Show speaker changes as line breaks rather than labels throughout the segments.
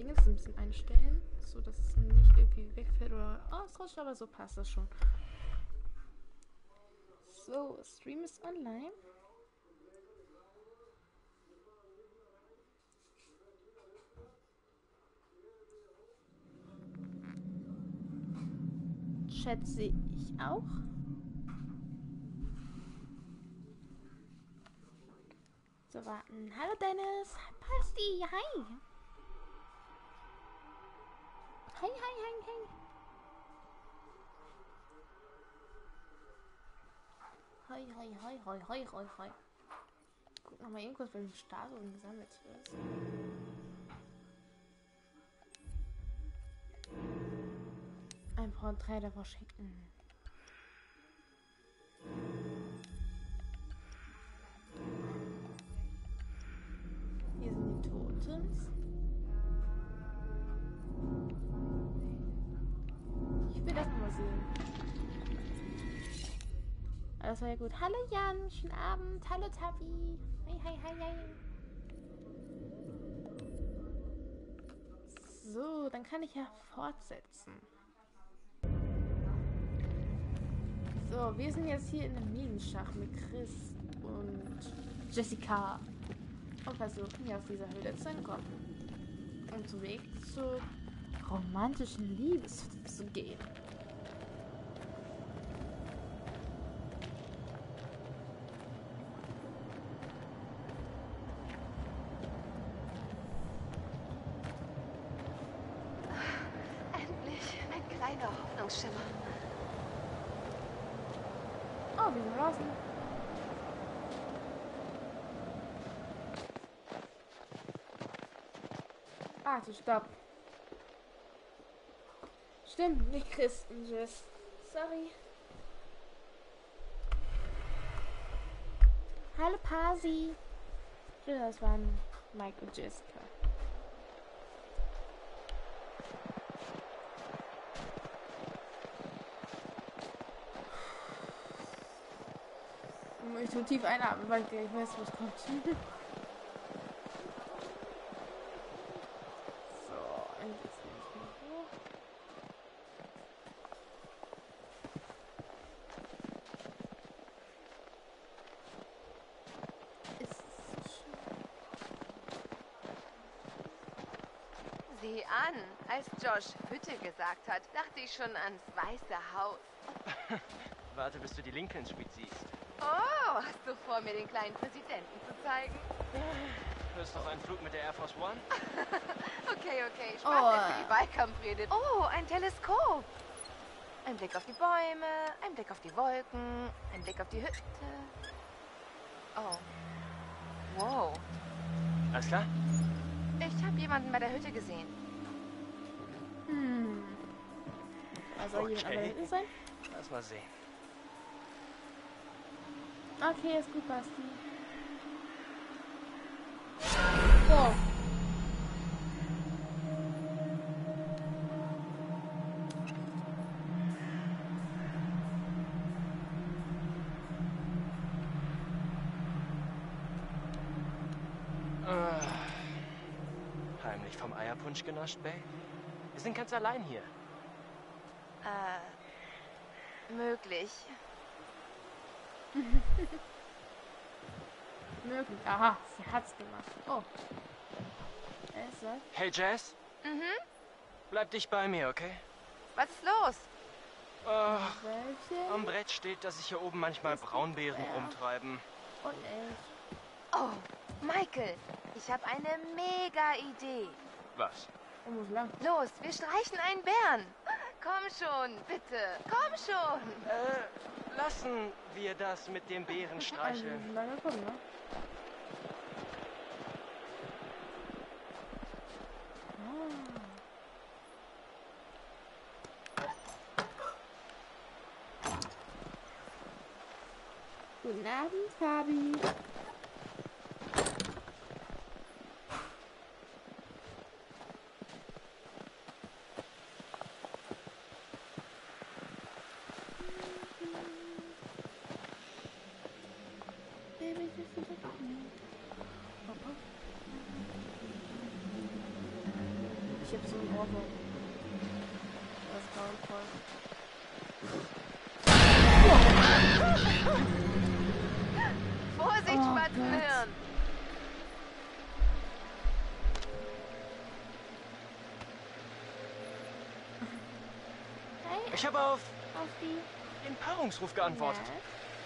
Dinge ein bisschen einstellen, so dass es nicht irgendwie wegfällt oder ausrutscht, aber so passt das schon. So, Stream ist online. Chat sehe ich auch. So, warten. Hallo Dennis. Basti, hi. Hi, hi, hi, hi. Hoi, hoi, hoi, hoi, hoi, hoi, hoi. Guck nochmal eben kurz, welchen Stadion gesammelt ist. Ein Porträt der Verschickten. Hier sind die Totems. Das nochmal sehen. Das war ja gut. Hallo Jan, schönen Abend. Hallo Tabi. Hi, hi, hi, hi. So, dann kann ich ja fortsetzen. So, wir sind jetzt hier in einem Minenschacht mit Chris und Jessica und versuchen hier aus dieser Höhle zu entkommen. Um zum Weg zur romantischen Liebe zu gehen.
Endlich ein kleiner Hoffnungsschimmer.
Oh, wir sind draußen. Warte, stopp. Stimmt, nicht Christen, Jess. Sorry. Hallo Pasi. Das waren Mike und Jessica. Ich tue tief einatmen, weil ich weiß, was kommt. so, und jetzt nehme ich mal hoch. Ist so schön.
Sieh an, Josh Hütte gesagt hat, dachte ich schon ans Weiße Haus.
Warte, bis du die Lincoln Suite siehst.
Oh, hast du vor, mir den kleinen Präsidenten zu zeigen?
Hörst noch einen Flug mit der Air Force One?
Okay, okay, Spaß
Oh.
nicht für die Wahlkampfrede. Oh, ein Teleskop. Ein Blick auf die Bäume, ein Blick auf die Wolken, ein Blick auf die Hütte. Oh. Wow.
Alles klar?
Ich habe jemanden bei der Hütte gesehen.
Soll jemand
Okay.
aber hinten sein?
Lass mal sehen.
Okay, ist gut, Basti. So.
Ah. Heimlich vom Eierpunsch genascht, Bay? Wir sind ganz allein hier.
Äh, möglich.
Möglich. Aha, sie hat's gemacht. Oh. Läuft.
Hey, Jazz,
Mhm.
bleib dich bei mir, okay?
Was ist los?
Ach,
Welche?
am Brett steht, dass sich hier oben manchmal Braunbären
Ja.
rumtreiben.
Und ich.
Oh, Michael, ich habe eine mega Idee.
Was?
Los, wir streichen einen Bären. Komm schon, bitte. Komm schon.
Äh, lassen wir das mit dem Bären streicheln.
Also, lange kommen, ne? Ah. Guten Abend, Fabi. Habe
auf
auf die.
den Paarungsruf geantwortet.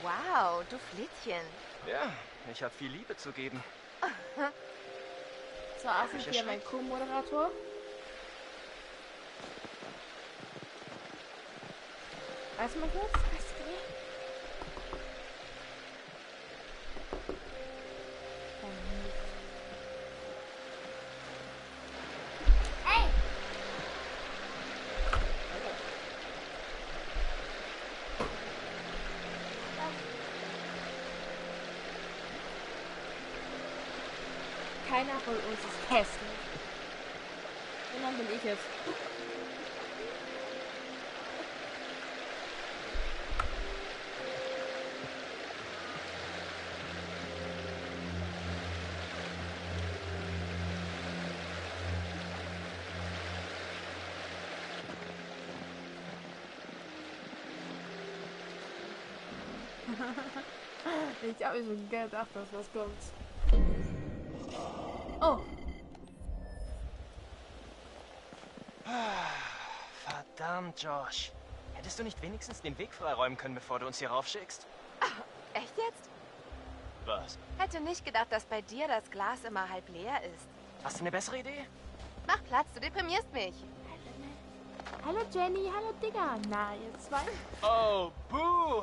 Ja.
Wow, du Flittchen.
Ja, ich habe viel Liebe zu geben.
So, Affen
Ich
hier mein. Co-Moderator. Warte mal kurz. Was geht? Hey! Keiner von uns ist hässlich. Und dann bin ich es. Ich habe mir schon gedacht, dass was kommt. Oh,
Verdammt, Josh. Hättest du nicht wenigstens den Weg freiräumen können, bevor du uns hier raufschickst?
Echt jetzt?
Was?
Hätte nicht gedacht, dass bei dir das Glas immer halb leer ist.
Hast du eine bessere Idee?
Mach Platz, du deprimierst mich.
hallo Jenny, hallo Digga. Na, ihr zwei?
Oh, buh!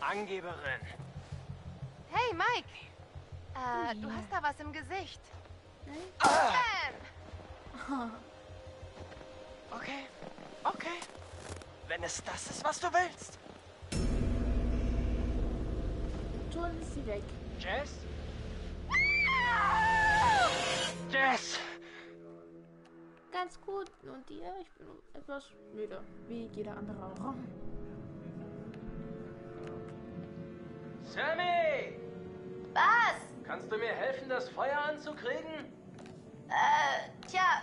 Angeberin.
Hey, Mike. Äh, du hast da was im Gesicht.
Ah,
Ähm,
okay, okay. Wenn es das ist, was du willst.
Schon ist sie weg.
Jess? Jess!
Ganz gut. Und ihr? Ich bin etwas müde. Wie jeder andere auch.
Sammy!
Was?
Kannst du mir helfen, das Feuer anzukriegen?
Äh, tja,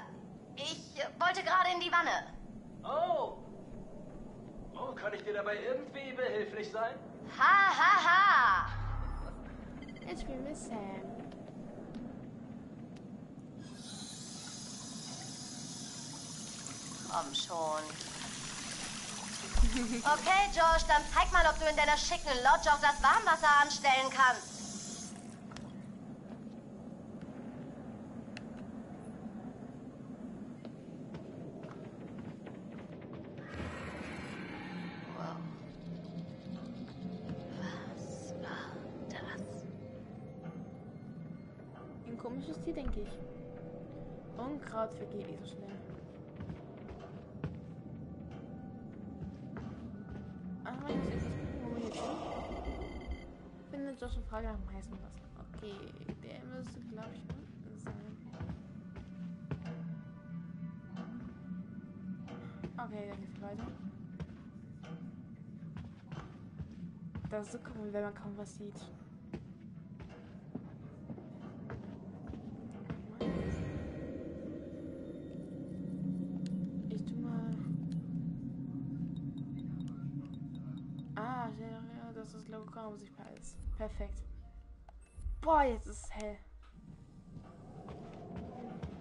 ich wollte gerade in die Wanne.
Oh! Oh, kann ich dir dabei irgendwie behilflich sein?
Ha, ha, ha.
Jetzt spielen wir Sam.
Komm schon. Okay, Josh, dann zeig mal, ob du in deiner schicken Lodge auch das Warmwasser anstellen kannst.
Unkraut vergeht nicht so schnell. Aber ich muss etwas gucken, wo wir jetzt sind. Findet Josh eine Frage nach dem heißen Wasser. Okay, der müsste, glaube ich, unten sein. Okay, dann geht's weiter. Das ist so cool, wenn man kaum was sieht. Das Logo kaum sichtbar ist. Perfekt. Boah, jetzt ist es hell.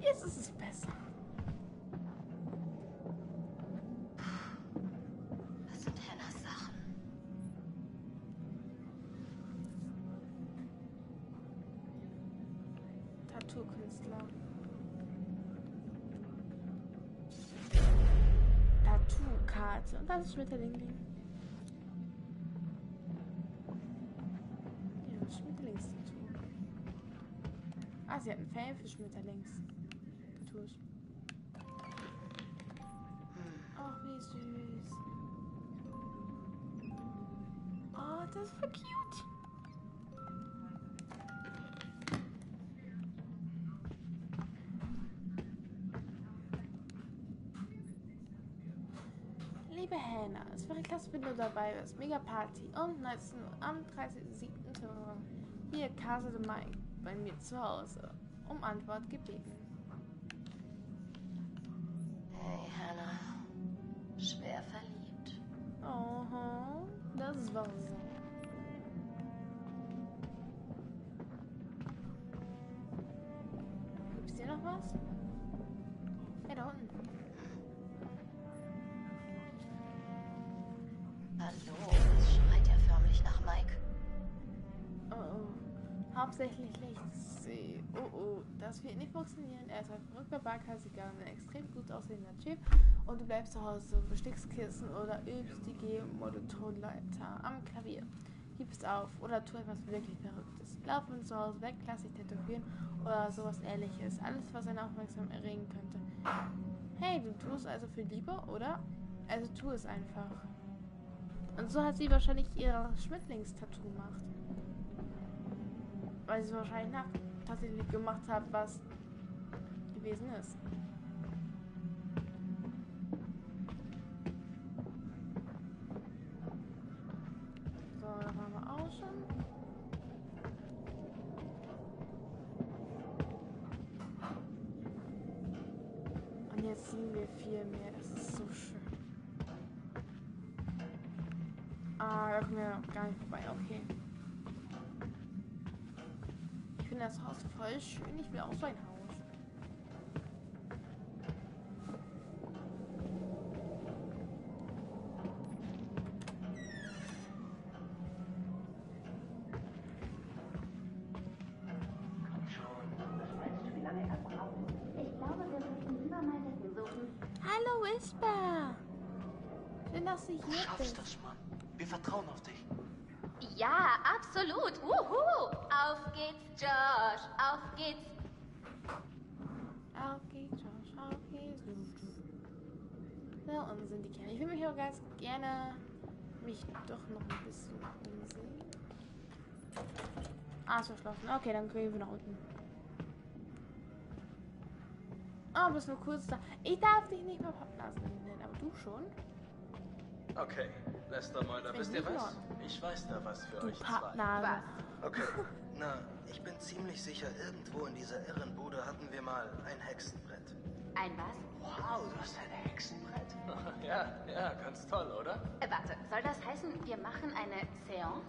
Jetzt ist es besser.
Was sind Hennas Sachen?
Tattoo-Künstler. Tattoo-Karte. Und das ist Schmetterling. Sie hat ein Fan für Schmetterlings-Tattoos. Ach, wie süß. Oh, das ist voll cute. Liebe Hannah, es wäre klasse, wenn du dabei wärst. Mega Party um 19 Uhr am 30.07. Hier, Casa de Mike, bei mir zu Hause um Antwort gebeten.
Hey Hannah, schwer verliebt.
Oh, das war so. Gibt's dir noch was? Wird nicht funktionieren. Er ist ein verrückter Barkasiger und ein extrem gut aussehender Typ. Und du bleibst zu Hause, bestickst Kissen oder übst die G-Monotonleiter am Klavier. Gibst auf oder tu etwas wirklich Verrücktes. Lauf von zu Hause weg, lass dich tätowieren oder sowas ähnliches. Alles, was seine Aufmerksamkeit erregen könnte. Hey, du tust also für Liebe, oder? Also tu es einfach. Und so hat sie wahrscheinlich ihr Schmettlingstattoo gemacht. Weil sie es wahrscheinlich nach tatsächlich gemacht hat, was gewesen ist. So, da waren wir auch schon. Und jetzt sehen wir viel mehr. Das ist so schön. Ah, da kommen wir gar nicht vorbei. Okay. Finde das Haus voll schön. Ich will auch so ein Und sind die Kerle. Ich will mich auch ganz gerne mich doch noch ein bisschen umsehen. Ah, ist verschlossen. Okay, dann gehen wir nach unten. Oh, bist nur kurz da. Ich darf dich nicht mal Pappnasen nennen, aber du schon.
Okay, Lester Mäuler,
bin
wisst ihr was? Ich weiß da was für
Du
euch zwei.
Pappnase.
Okay, na, ich bin ziemlich sicher, irgendwo in dieser Irrenbude hatten wir mal ein Hexenbrett.
Ein was?
Wow, du hast ein Hexenbrett. ja, ja, ganz toll, oder?
Äh, warte, soll das heißen, wir machen eine Seance?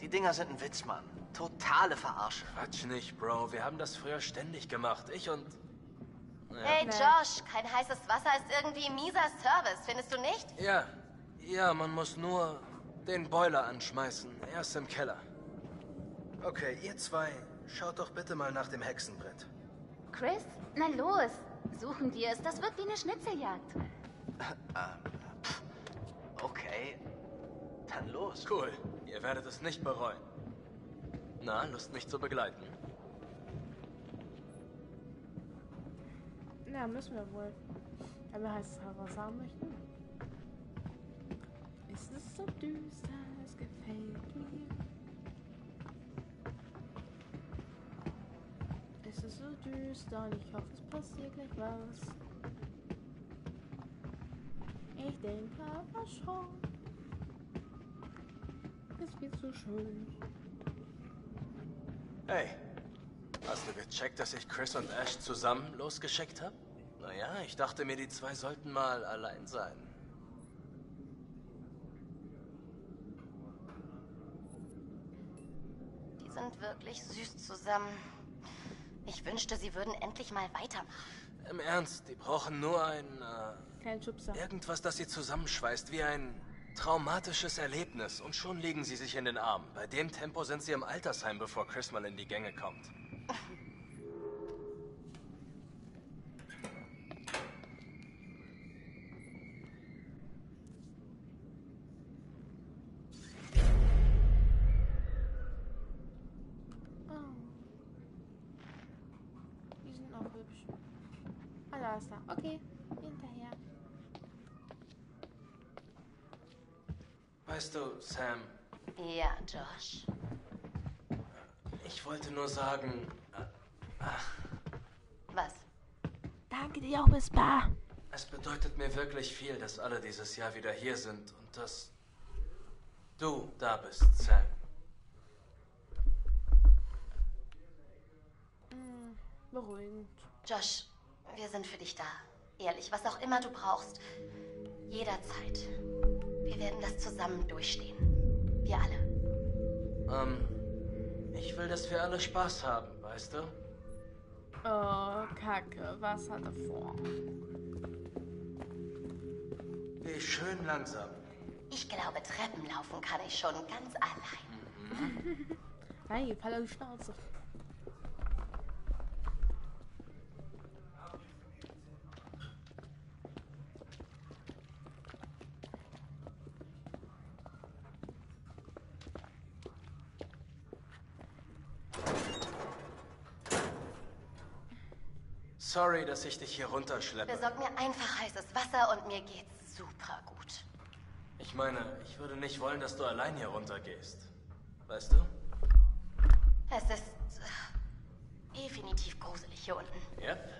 Die Dinger sind ein Witz, Mann. Totale Verarsche.
Quatsch nicht, Bro. Wir haben das früher ständig gemacht. Ich und...
Hey
Nee.
Josh, kein heißes Wasser ist irgendwie mieser Service, findest du nicht?
Ja, ja, man muss nur den Boiler anschmeißen. Er ist im Keller.
Okay, ihr zwei, schaut doch bitte mal nach dem Hexenbrett.
Chris, na los. Suchen wir es. Das wird wie eine Schnitzeljagd.
Okay, dann los. Cool, ihr werdet es nicht bereuen. Na, Lust mich zu begleiten?
Ja, müssen wir wohl. Wenn wir heißes Wasser haben möchten. Es ist so düster, es gefällt so düster und ich hoffe, es passiert gleich was. Ich denke aber schon. Es wird so schön.
Hey, hast du gecheckt, dass ich Chris und Ash zusammen losgeschickt habe? Naja, ich dachte mir, die zwei sollten mal allein sein.
Die sind wirklich süß zusammen. Ich wünschte, sie würden endlich mal weitermachen.
Im Ernst, die brauchen nur ein... Äh,
Kein Schubser.
irgendwas, das sie zusammenschweißt, wie ein traumatisches Erlebnis. Und schon liegen sie sich in den Armen. Bei dem Tempo sind sie im Altersheim, bevor Chris mal in die Gänge kommt.
Oh. Die sind auch hübsch. Ah, da ist er. Okay, hinterher.
Weißt du, Sam,
Ja, Josh.
ich wollte nur sagen,
Was?
Danke dir auch, Whisper.
es bedeutet mir wirklich viel, dass alle dieses Jahr wieder hier sind und dass du da bist, Sam.
Hm, beruhigend.
Josh, wir sind für dich da. Ehrlich, was auch immer du brauchst. Jederzeit. Wir werden das zusammen durchstehen. Wir alle.
Ähm, ich will, dass wir alle Spaß haben, weißt du?
Oh, Kacke. Was hat er vor?
Geh schön langsam.
Ich glaube, Treppen laufen kann ich schon ganz allein.
Hey, fall auf die Schnauze.
Sorry, dass ich dich hier runterschleppe.
Besorg mir einfach heißes Wasser und mir geht's super gut.
Ich meine, ich würde nicht wollen, dass du allein hier runtergehst. Weißt du?
Es ist äh, definitiv gruselig hier unten.
Yep.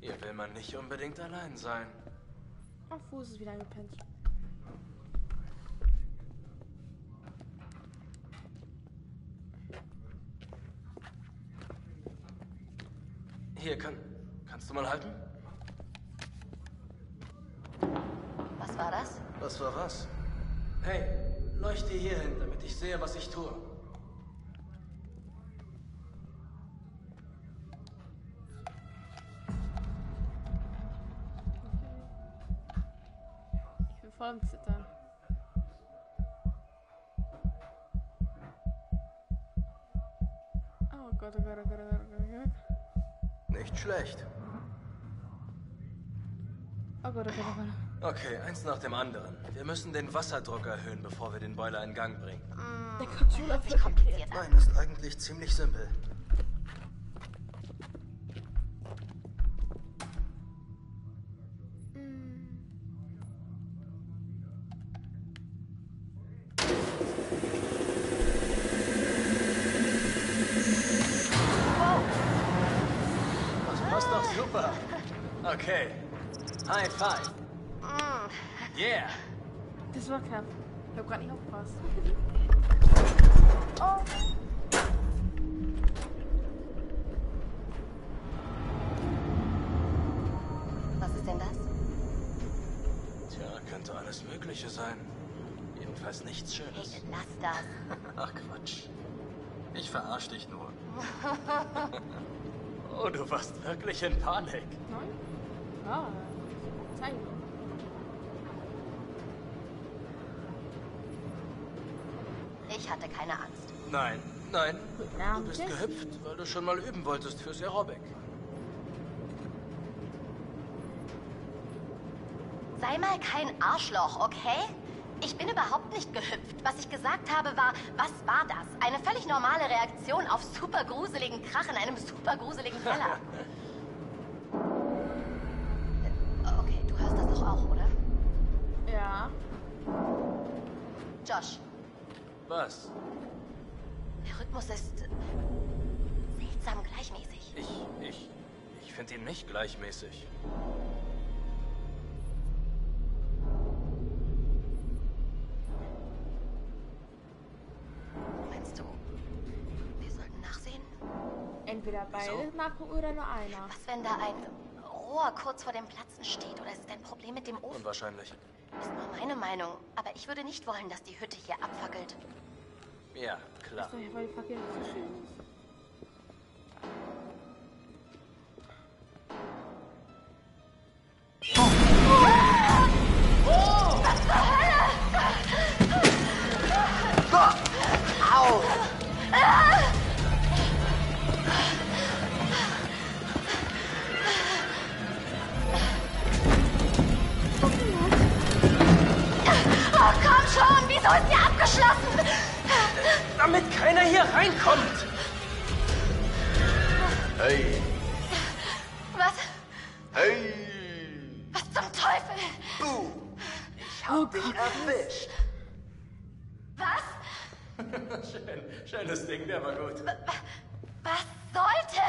Hier will man nicht unbedingt allein sein.
Auf Fuß ist wieder eingepennt.
Hier, kann, kannst du mal halten?
Was war das?
Was war was? Hey, leuchte hier hin, damit ich sehe, was ich tue. Schlecht.
Oh Gott, oh Gott, oh Gott.
Okay, eins nach dem anderen. Wir müssen den Wasserdruck erhöhen, bevor wir den Boiler in Gang bringen.
Der Controller wird
kompliziert.
Nein, ist eigentlich ziemlich simpel.
Oh, du warst wirklich in Panik.
Nein? Ah. Zeig.
Ich hatte keine Angst.
Nein, nein.
Guten
Du bist gehüpft, weil du schon mal üben wolltest fürs Aerobic.
Sei mal kein Arschloch, okay? Ich bin überhaupt nicht gehüpft. Was ich gesagt habe war, was war das? Eine völlig normale Reaktion auf super gruseligen Krach in einem super gruseligen Keller. Äh, okay, du hörst das doch auch, oder?
Ja.
Josh,
Was?
der Rhythmus ist äh, seltsam gleichmäßig.
Ich, ich, ich finde ihn nicht gleichmäßig.
Meinst du, wir sollten nachsehen?
Entweder beide nachgucken oder nur einer.
Was, wenn da ein Rohr kurz vor dem Platzen steht? Oder ist es ein Problem mit dem Ofen?
Unwahrscheinlich.
Ist nur meine Meinung. Aber ich würde nicht wollen, dass die Hütte hier abfackelt.
Ja, klar.
So, weil die Fackel
hier reinkommt!
Hey,
Was?
hey,
Was zum Teufel?
du! Ich hab dich erwischt.
Was?
Schön, schönes Ding, der war gut.
Was sollte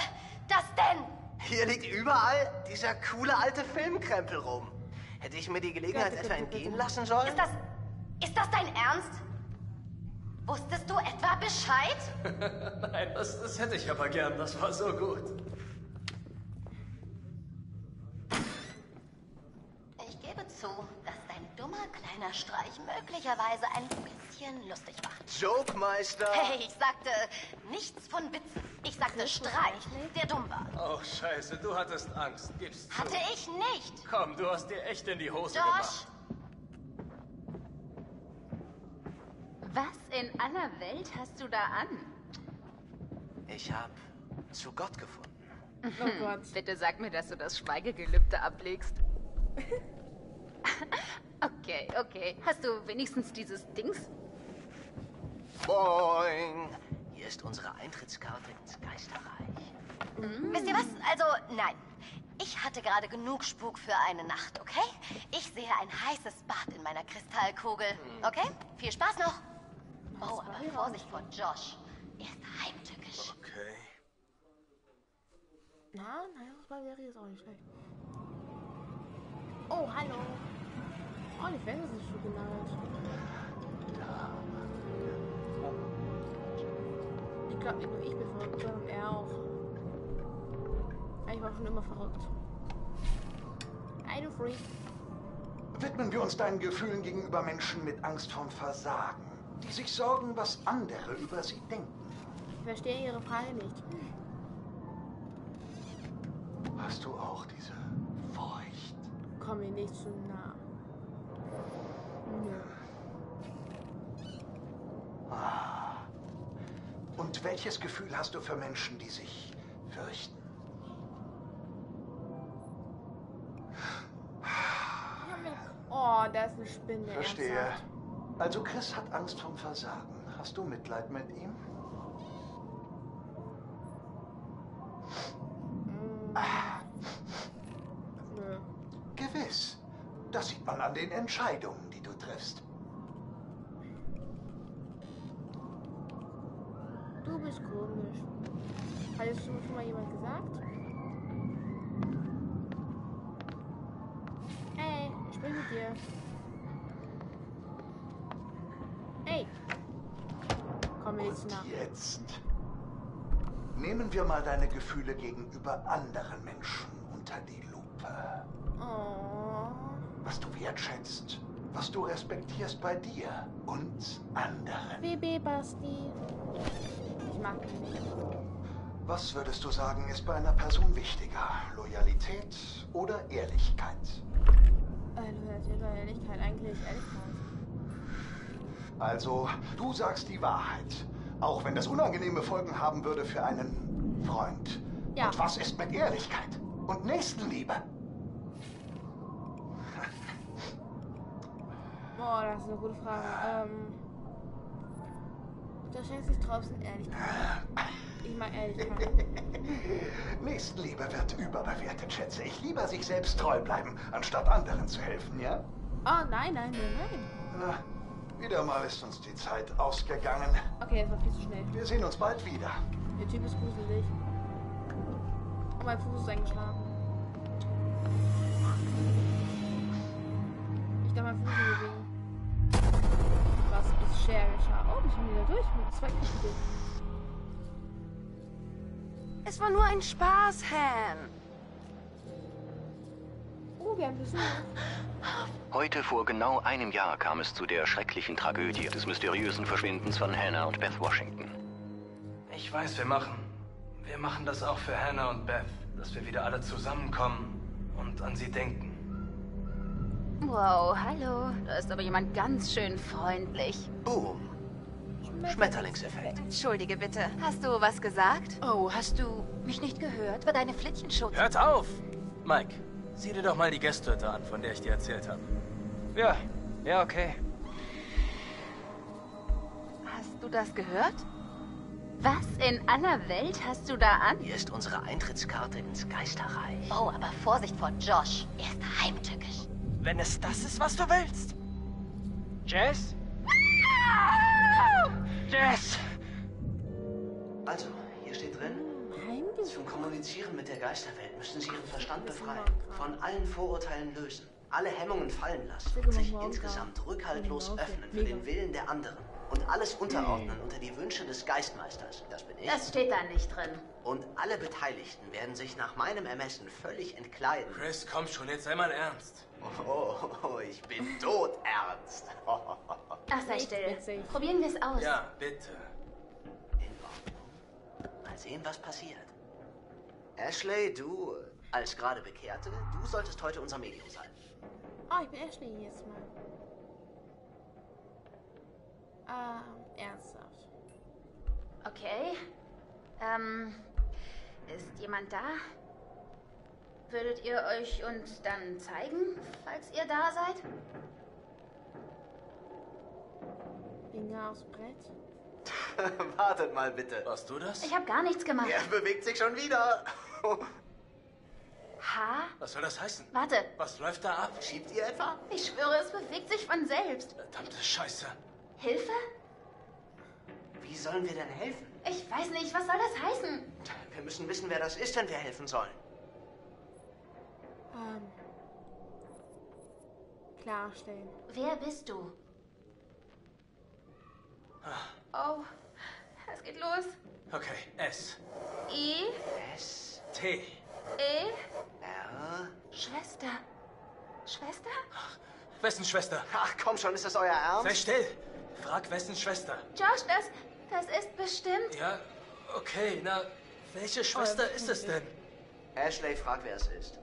das denn?
Hier liegt überall dieser coole alte Filmkrempel rum. Hätte ich mir die Gelegenheit etwa entgehen lassen sollen?
Ist das. Ist das dein Ernst? Wusstest du etwa Bescheid?
Nein, das, das hätte ich aber gern. Das war so gut.
Ich gebe zu, dass dein dummer kleiner Streich möglicherweise ein bisschen lustig war.
Jokemeister!
Hey, ich sagte nichts von Witzen. Ich sagte Streich, der dumm war.
Oh, scheiße, du hattest Angst. Gib's zu.
Hatte ich nicht.
Komm, du hast dir echt in die Hose
Josh,
gemacht.
Was in aller Welt hast du da an?
Ich hab zu Gott gefunden.
Oh Gott.
Bitte sag mir, dass du das Schweigegelübde ablegst. okay, okay. Hast du wenigstens dieses Dings?
Boing! Hier ist unsere Eintrittskarte ins Geisterreich.
wisst ihr was? Also, nein. Ich hatte gerade genug Spuk für eine Nacht, okay? Ich sehe ein heißes Bad in meiner Kristallkugel. Okay? Viel Spaß noch. Oh, aber Vorsicht vor Josh. Er ist heimtückisch.
Okay.
Na, nein, das Barbieri ist auch nicht schlecht. Oh, hallo. Oh, die Fenster sind schon genagelt. Ich glaube nicht nur ich bin verrückt, sondern er auch. Ich war schon immer verrückt. Du Freak.
Widmen wir uns deinen Gefühlen gegenüber Menschen mit Angst vorm Versagen, die sich sorgen, was andere über sie denken.
Ich verstehe Ihre Frage nicht.
Hast du auch diese Furcht?
Komm mir nicht zu nah. Nö.
Und welches Gefühl hast du für Menschen, die sich fürchten?
Oh, da ist eine Spinne.
Verstehe.
ernsthaft.
Also Chris hat Angst vom Versagen. Hast du Mitleid mit ihm?
Nö.
Gewiss. Das sieht man an den Entscheidungen, die du triffst.
Du bist komisch. Hat es schon mal jemand gesagt? Hey, ich bin mit dir. Nah.
Und jetzt nehmen wir mal deine Gefühle gegenüber anderen Menschen unter die Lupe.
Oh.
Was du wertschätzt, was du respektierst bei dir und anderen.
BB Basti. Ich mag ihn nicht.
Was würdest du sagen, ist bei einer Person wichtiger? Loyalität oder Ehrlichkeit?
Äh, Loyalität oder Ehrlichkeit, eigentlich Ehrlichkeit.
Also, du sagst die Wahrheit. Auch wenn das unangenehme Folgen haben würde für einen Freund.
Ja.
Und was ist mit Ehrlichkeit und Nächstenliebe?
Oh, das ist eine gute Frage. Ähm. Da schenkt sich draußen Ehrlichkeit. Ich mag Ehrlichkeit.
Nächstenliebe wird überbewertet, schätze ich. Lieber sich selbst treu bleiben, anstatt anderen zu helfen, ja?
Oh, nein, nein, nein, nein.
Na, wieder mal ist uns die Zeit ausgegangen.
Okay, das war viel zu schnell.
Wir sehen uns bald wieder.
Der Typ ist gruselig. Und mein Fuß ist eingeschlagen. Ich darf meinen Fuß nicht bewegen. Was ist Schere? Oh, wir sind wieder durch mit zwei Kugeln.
Es war nur ein Spaß, Han.
Heute vor genau einem Jahr kam es zu der schrecklichen Tragödie des mysteriösen Verschwindens von Hannah und Beth Washington.
Ich weiß, wir machen. Wir machen das auch für Hannah und Beth, dass wir wieder alle zusammenkommen und an sie denken.
Wow, hallo. Da ist aber jemand ganz schön freundlich.
Boom. Schmetterlingseffekt.
Entschuldige bitte. Hast du was gesagt?
Oh, hast du mich nicht gehört? War deine Flittchenschutz?
Hört auf! Mike, sieh dir doch mal die Gästhütte an, von der ich dir erzählt habe.
Ja, ja, okay.
Hast du das gehört?
Was in aller Welt hast du da an?
Hier ist unsere Eintrittskarte ins Geisterreich.
Oh, aber Vorsicht vor Josh. Er ist heimtückisch.
Wenn es das ist, was du willst. Jess? Jess!
Also, hier steht drin, zum Kommunizieren mit der Geisterwelt müssen Sie Ihren Verstand befreien, von allen Vorurteilen lösen, alle Hemmungen fallen lassen und sich insgesamt rückhaltlos öffnen für den Willen der anderen und alles unterordnen unter die Wünsche des Geistmeisters. Das bin ich.
Das steht da nicht drin.
Und alle Beteiligten werden sich nach meinem Ermessen völlig entkleiden.
Chris, komm schon, jetzt sei mal ernst.
Oh, oh ich bin todernst.
Ach, sei still. Probieren wir es aus.
Ja, bitte.
In Ordnung. Mal sehen, was passiert. Ashley, du, als gerade Bekehrte, du solltest heute unser Medium sein.
Oh, ich bin Ashley jetzt mal. Ah, ernsthaft.
Okay. Ähm, ist jemand da? Würdet ihr euch uns dann zeigen, falls ihr da seid?
Finger aufs Brett.
Wartet mal bitte.
Warst du das?
Ich habe gar nichts gemacht.
Er bewegt sich schon wieder.
Ha?
Was soll das heißen?
Warte.
Was läuft da ab?
Schiebt ihr etwa?
Ich schwöre, es bewegt sich von selbst.
Verdammte Scheiße.
Hilfe?
Wie sollen wir denn helfen?
Ich weiß nicht, was soll das heißen?
Wir müssen wissen, wer das ist, wenn wir helfen sollen.
Ähm. Klarstellen.
Wer bist du? Oh, es geht los.
Okay, S.
I,
S,
T.
E,
R.
Schwester. Schwester?
Wessen Schwester?
Ach komm schon, ist das euer
Sei
Ernst?
still. Frag wessen Schwester.
Josh, das, das ist bestimmt.
Ja, okay, na, welche Schwester ist es denn?
Ashley, frag, wer es ist.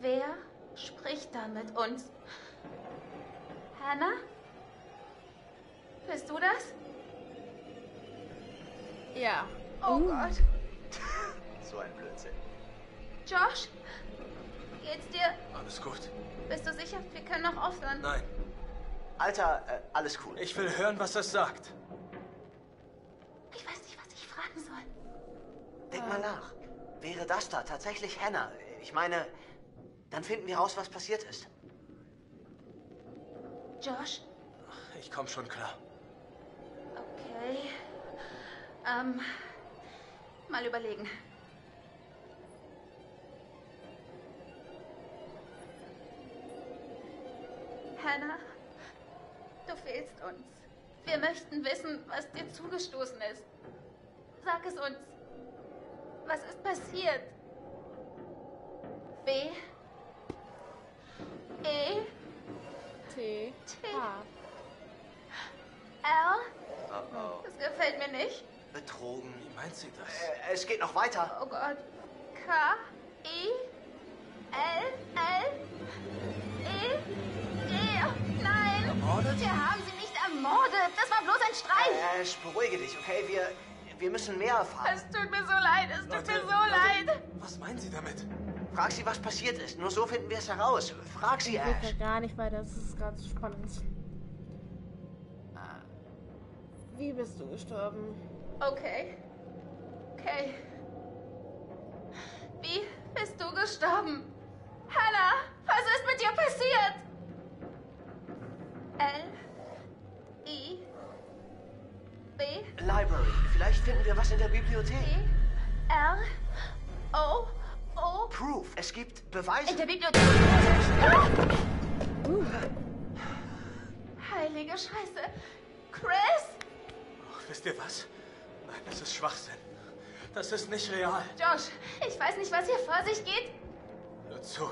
Wer spricht da mit uns? Hannah? Bist du das?
Ja.
Oh Gott.
So ein Blödsinn.
Josh? Geht's dir?
Alles gut.
Bist du sicher? Wir können noch aufhören.
Nein,
Alter, äh, alles cool.
ich will hören, was es sagt.
Ich weiß nicht, was ich fragen soll.
Denk mal nach. Wäre das da tatsächlich Hannah? Ich meine, dann finden wir raus, was passiert ist.
Josh?
Ich komm schon klar.
Okay. Ähm. Mal überlegen. Hannah, du fehlst uns. Wir möchten wissen, was dir zugestoßen ist. Sag es uns. Was ist passiert? B. E.
T.
T.
H.
L.
Oh oh.
Das gefällt mir nicht.
Betrogen.
Wie meint sie das?
Äh, es geht noch weiter.
Oh Gott. K. I. L. L. E. G. Nein.
Ermordet?
Wir haben sie nicht ermordet. Das war bloß ein Streich.
Ash, beruhige dich, okay? Wir, wir müssen mehr erfahren.
Es tut mir so leid. Es tut
Leute,
mir so
Leute,
leid.
Was meinen Sie damit?
Frag sie, was passiert ist. Nur so finden wir es heraus. Frag sie, Ash.
ja gar nicht weiter. Das ist gerade so spannend. Ah. Wie bist du gestorben?
Okay. Okay. Wie bist du gestorben? Hannah, was ist mit dir passiert? L. I. B.
Library. Vielleicht finden wir was in der Bibliothek.
E. R. O. O.
Proof. Es gibt Beweise.
In der Bibliothek. Heilige Scheiße. Chris?
Ach, wisst ihr was? Nein, das ist Schwachsinn. Das ist nicht real.
Josh, ich weiß nicht, was hier vor sich geht.
Hör zu.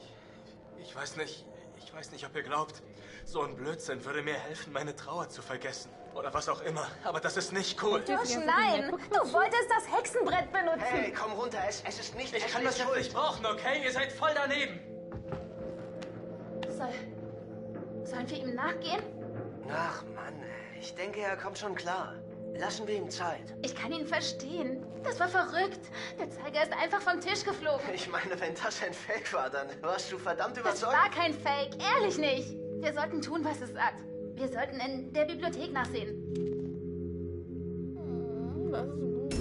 Ich, ich weiß nicht, ich weiß nicht, ob ihr glaubt. So ein Blödsinn würde mir helfen, meine Trauer zu vergessen. Oder was auch immer. Aber das ist nicht cool.
Josh, nein. Du wolltest das Hexenbrett benutzen.
Hey, komm runter. Es, es ist nicht
Ich kann das jetzt nicht brauchen, okay? Ihr seid voll daneben.
Soll, sollen wir ihm nachgehen?
Ach, Mann. Ich denke, er kommt schon klar. Lassen wir ihm Zeit.
Ich kann ihn verstehen. Das war verrückt. Der Zeiger ist einfach vom Tisch geflogen.
Ich meine, wenn das ein Fake war, dann warst du verdammt
Das
überzeugt.
war kein Fake. Ehrlich nicht. Wir sollten tun, was es sagt. Wir sollten in der Bibliothek nachsehen.
Hm, das ist gut.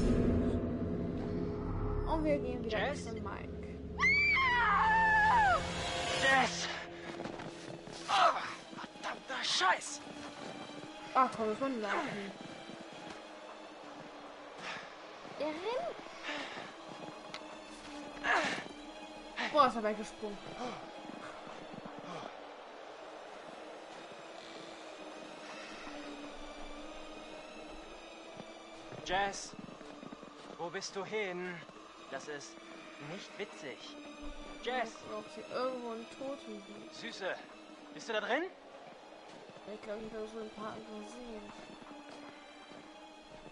Und wir gehen wieder
Jess?
zu Mike.
Yes! Oh, verdammter Scheiß!
Ach komm, das war ein Lachen. Er rennt. Boah, ist er weggesprungen.
Jess, wo bist du hin? Das ist nicht witzig. Jess!
Ob sie irgendwo einen Toten liegt.
Süße, bist du da drin?
Ich glaube, ich habe schon ein paar andere sehen.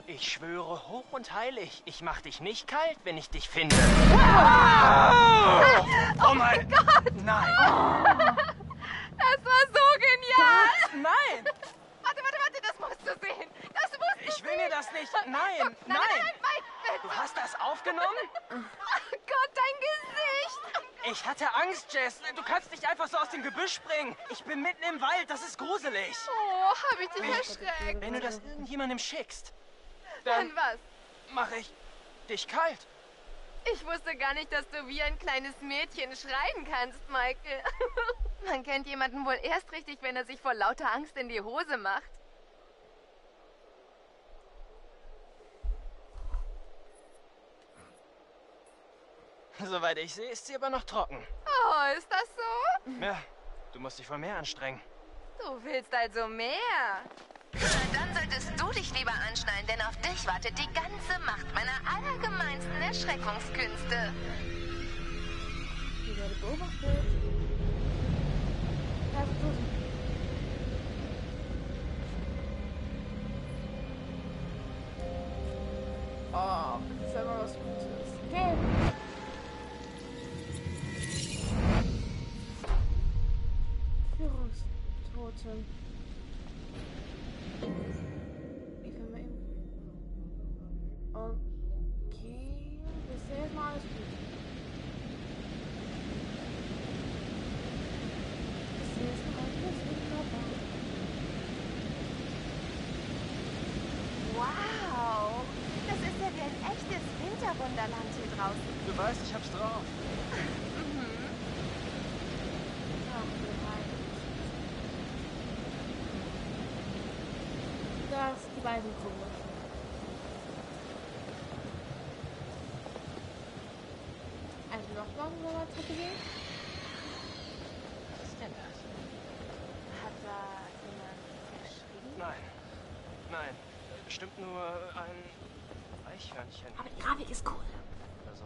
Ich schwöre hoch und heilig, ich mach dich nicht kalt, wenn ich dich finde.
Ah!
Oh, oh mein
Gott!
Nein!
Das war so genial!
Gott, nein!
Warte, warte, warte, das musst du sehen! Das musst du
Ich will
sehen.
mir das nicht. Nein,
nein,
Du hast das aufgenommen?
Oh Gott, dein Gesicht!
Ich hatte Angst, Jess. Du kannst nicht einfach so aus dem Gebüsch springen. Ich bin mitten im Wald, das ist gruselig.
Oh, hab ich dich erschreckt.
Wenn du das irgendjemandem schickst,
Dann was?
mache ich dich kalt.
Ich wusste gar nicht, dass du wie ein kleines Mädchen schreien kannst, Michael. Man kennt jemanden wohl erst richtig, wenn er sich vor lauter Angst in die Hose macht.
Soweit ich sehe, ist sie aber noch trocken.
Oh, ist das so?
Ja, du musst dich voll mehr anstrengen.
Du willst also mehr.
Dann solltest du dich lieber anschnallen, denn auf dich wartet die ganze Macht meiner allergemeinsten Erschreckungskünste.
Ich werde beobachtet. Oh, das ist immer was Gutes. Okay. important gehen?
Was ist denn das?
Hat da jemand geschrien?
Nein. Nein. Bestimmt nur ein Eichhörnchen.
Aber die Grafik ist cool.
Oder so.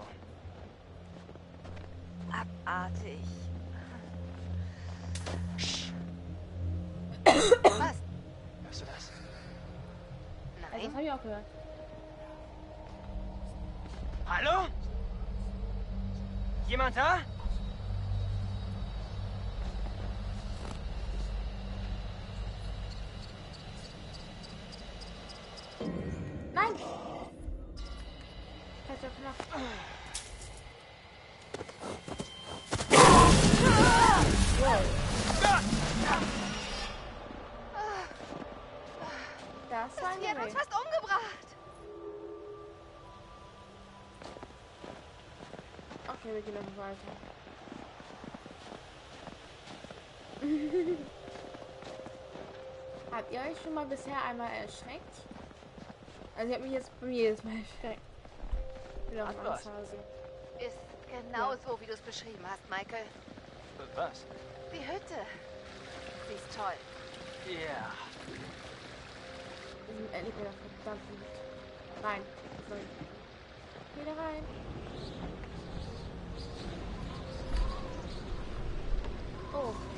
Abartig.
Was?
Was?
Hörst du das?
Also, das
Nein?
habe ich auch gehört.
Jemand da?
Weiter. Habt ihr euch schon mal bisher einmal erschreckt? Also ich habe mich jetzt bei mir jedes Mal erschreckt. Wieder auf.
Ist genau so, wie du es beschrieben hast, Michael.
Was?
Die Hütte. Sie ist toll.
Ja.
Wir sind endlich wieder verdammt gut. Rein. Rein. Wieder rein. Oh.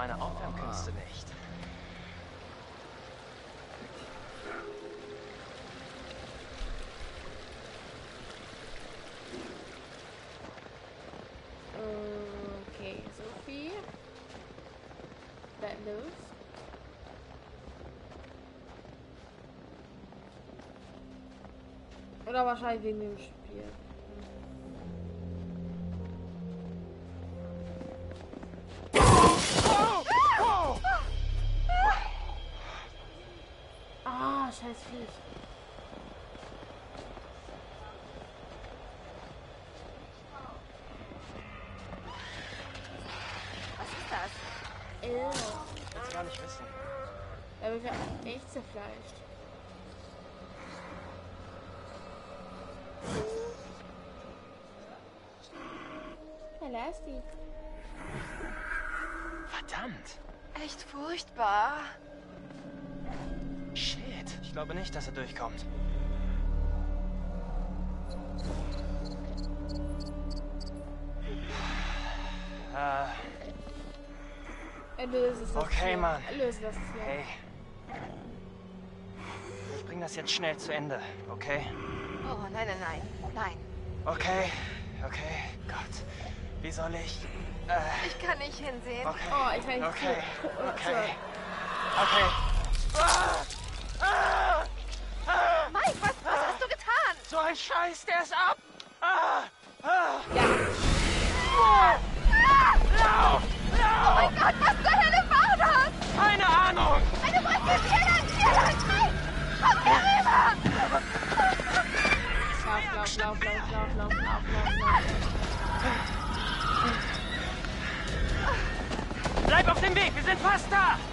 meine Aufwärmkünste ah. nicht.
Okay, Sophie. That move.
Oder wahrscheinlich wegen dem Spiel. Echt zerfleischt. Verlass die.
Verdammt.
Echt furchtbar.
Shit. Ich glaube nicht, dass er durchkommt. Äh,
löst es das
Okay. Mann.
Löst das hier.
hey. Das jetzt schnell zu Ende, okay?
Oh, nein, nein, nein. Nein.
Okay, okay, Gott. Wie soll ich? Äh,
Ich kann nicht hinsehen.
okay.
Oh, ich kann nicht
Okay,
oder
okay. Okay.
Mike, was, was hast du getan?
So ein Scheiß, der ist ab! Auf Weg, wir sind fast da!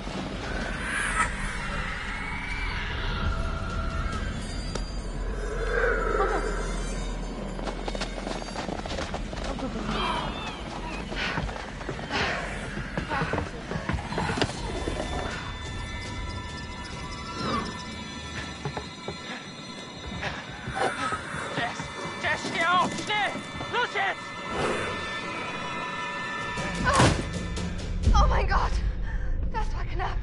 Mein Gott! Das war knapp.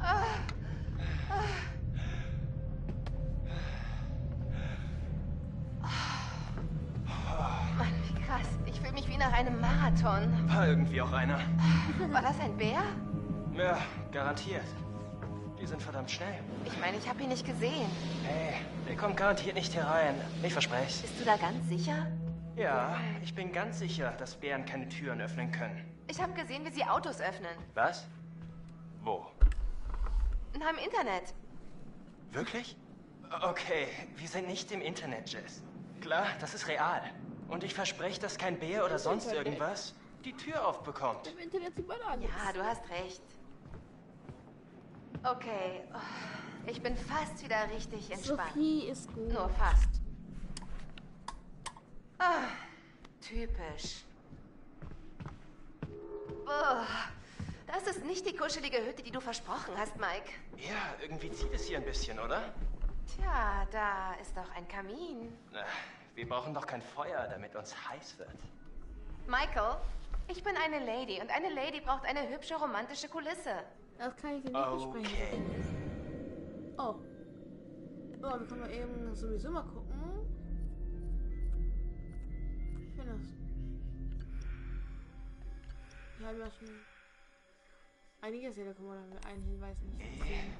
Ah, ah. Mann, wie krass. Ich fühle mich wie nach einem Marathon.
War irgendwie auch einer.
War das ein Bär?
Ja, garantiert. Die sind verdammt schnell.
Ich meine, ich habe ihn nicht gesehen.
Hey, der kommt garantiert nicht hier rein. Ich verspreche.
Bist du da ganz sicher?
Ja, ich bin ganz sicher, dass Bären keine Türen öffnen können.
Ich habe gesehen, wie sie Autos öffnen.
Was? Wo?
Na, im Internet.
Wirklich? Okay, wir sind nicht im Internet, Jess. Klar, das ist real. Und ich verspreche, dass kein Bär oder sonst irgendwas die Tür aufbekommt.
Im Internet sieht man alles.
Ja, du hast recht. Okay, oh, ich bin fast wieder richtig entspannt.
Sophie ist gut.
Nur fast. Ah, typisch. Oh, das ist nicht die kuschelige Hütte, die du versprochen hast, Mike.
Ja, irgendwie zieht es hier ein bisschen, oder?
Tja, da ist doch ein Kamin.
Na, wir brauchen doch kein Feuer, damit uns heiß wird.
Michael, ich bin eine Lady und eine Lady braucht eine hübsche romantische Kulisse.
Das kann ich dir nicht versprechen.
Okay.
Oh. So, dann können wir eben sowieso mal gucken. Ich finde das. Wir haben ja schon einiges hier, da können wir dann einen Hinweis nicht sehen.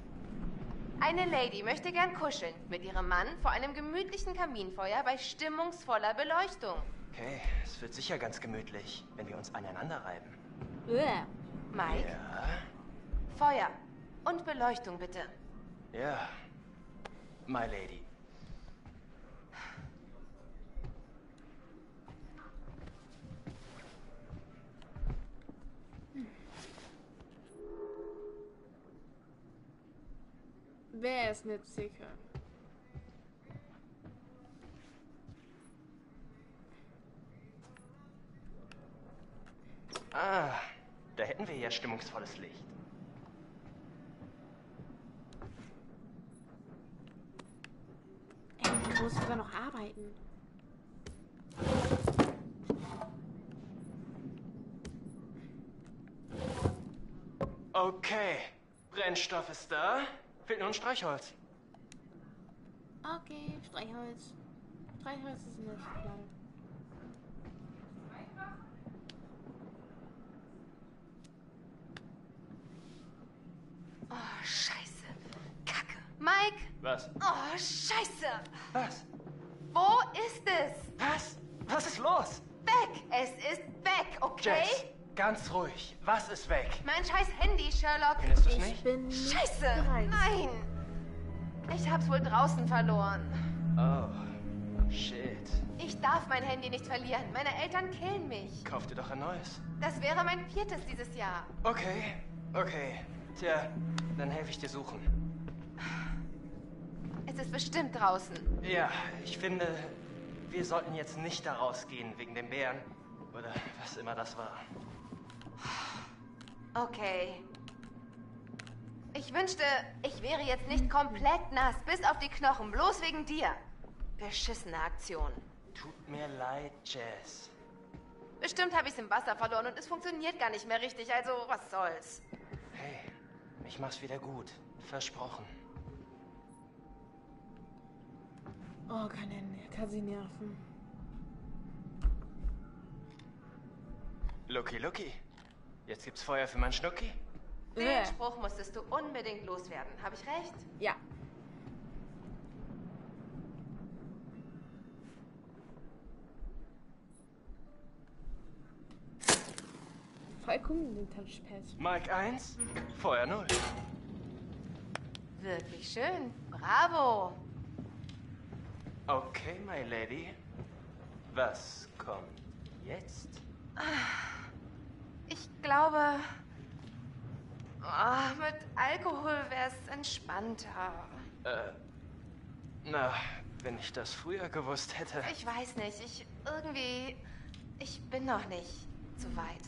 Eine Lady möchte gern kuscheln mit ihrem Mann vor einem gemütlichen Kaminfeuer bei stimmungsvoller Beleuchtung.
Okay, es wird sicher ganz gemütlich, wenn wir uns aneinander reiben.
Uäh.
Mike,
Ja,
Feuer und Beleuchtung bitte.
ja. My Lady.
Wer ist nicht sicher?
Ah, da hätten wir ja stimmungsvolles Licht.
Ey, ich muss sogar noch arbeiten.
Okay, Brennstoff ist da. Fehlt nur ein Streichholz.
Okay, Streichholz. Streichholz ist nicht klar.
Oh, scheiße. Kacke. Mike!
Was?
Oh, scheiße!
Was?
Wo ist es?
Was? Was ist los?
Weg! Es ist weg, okay?
Jess, ganz ruhig. Was ist weg?
Mein scheiß Handy, Sherlock.
Findest du es
Ich
nicht?
bin
Scheiße!
bereit.
Nein! Ich hab's wohl draußen verloren.
Oh, shit.
Ich darf mein Handy nicht verlieren. Meine Eltern killen mich.
Kauf dir doch ein neues.
Das wäre mein viertes dieses Jahr.
Okay, okay. Tja, dann helfe ich dir suchen.
Es ist bestimmt draußen.
Ja, ich finde, wir sollten jetzt nicht da rausgehen wegen dem Bären. Oder was immer das war.
Okay. Ich wünschte, ich wäre jetzt nicht komplett nass, bis auf die Knochen, bloß wegen dir. Beschissene Aktion.
Tut mir leid, Jess.
Bestimmt habe ich es im Wasser verloren und es funktioniert gar nicht mehr richtig, also was soll's.
Hey, ich mach's wieder gut. Versprochen.
Oh, kann er kann sie nerven.
Lucky, Lucky. Jetzt gibt's Feuer für meinen Schnucki?
Den
Äh.
Spruch musstest du unbedingt loswerden. Habe ich recht?
Ja. Voll cool dem Touchpad.
Mike 1, Feuer 0.
Wirklich schön. Bravo.
Okay, my lady. Was kommt jetzt?
Ich glaube, ah, mit Alkohol wäre es entspannter.
Äh, na, wenn ich das früher gewusst hätte.
Ich weiß nicht. Ich irgendwie. Ich bin noch nicht so weit.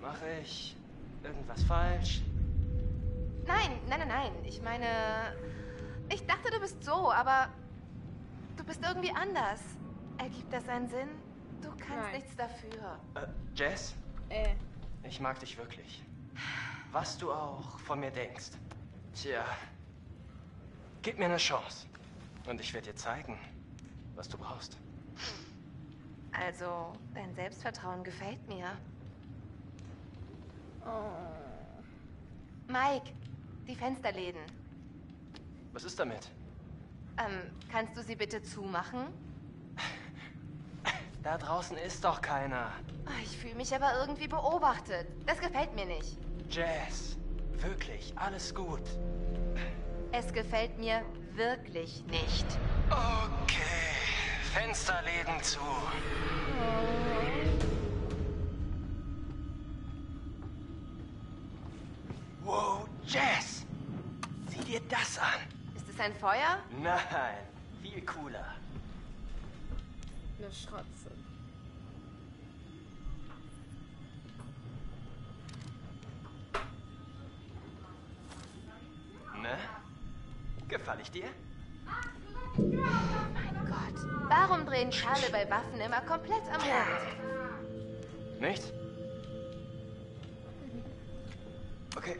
Mache ich irgendwas falsch?
Nein, nein, nein, nein. Ich meine. Ich dachte, du bist so, aber. Du bist irgendwie anders. Ergibt das einen Sinn? Du kannst
Nein.
nichts dafür.
Äh, Jess,
Äh,
ich mag dich wirklich. Was du auch von mir denkst. Tja, gib mir eine Chance. Und ich werde dir zeigen, was du brauchst.
Also, dein Selbstvertrauen gefällt mir. Mike, die Fensterläden.
Was ist damit?
Ähm, kannst du sie bitte zumachen?
Da draußen ist doch keiner.
Ah, Ich fühle mich aber irgendwie beobachtet. Das gefällt mir nicht.
Jess, wirklich, alles gut.
Es gefällt mir wirklich nicht.
Okay, Fensterläden zu. Wow, Jess! Sieh dir das an!
Ist es ein Feuer?
Nein, viel cooler.
eine Schrotze.
Ne? Gefall ich dir?
Mein Gott. Warum drehen Schale bei Waffen immer komplett am Rand?
Nicht? Okay.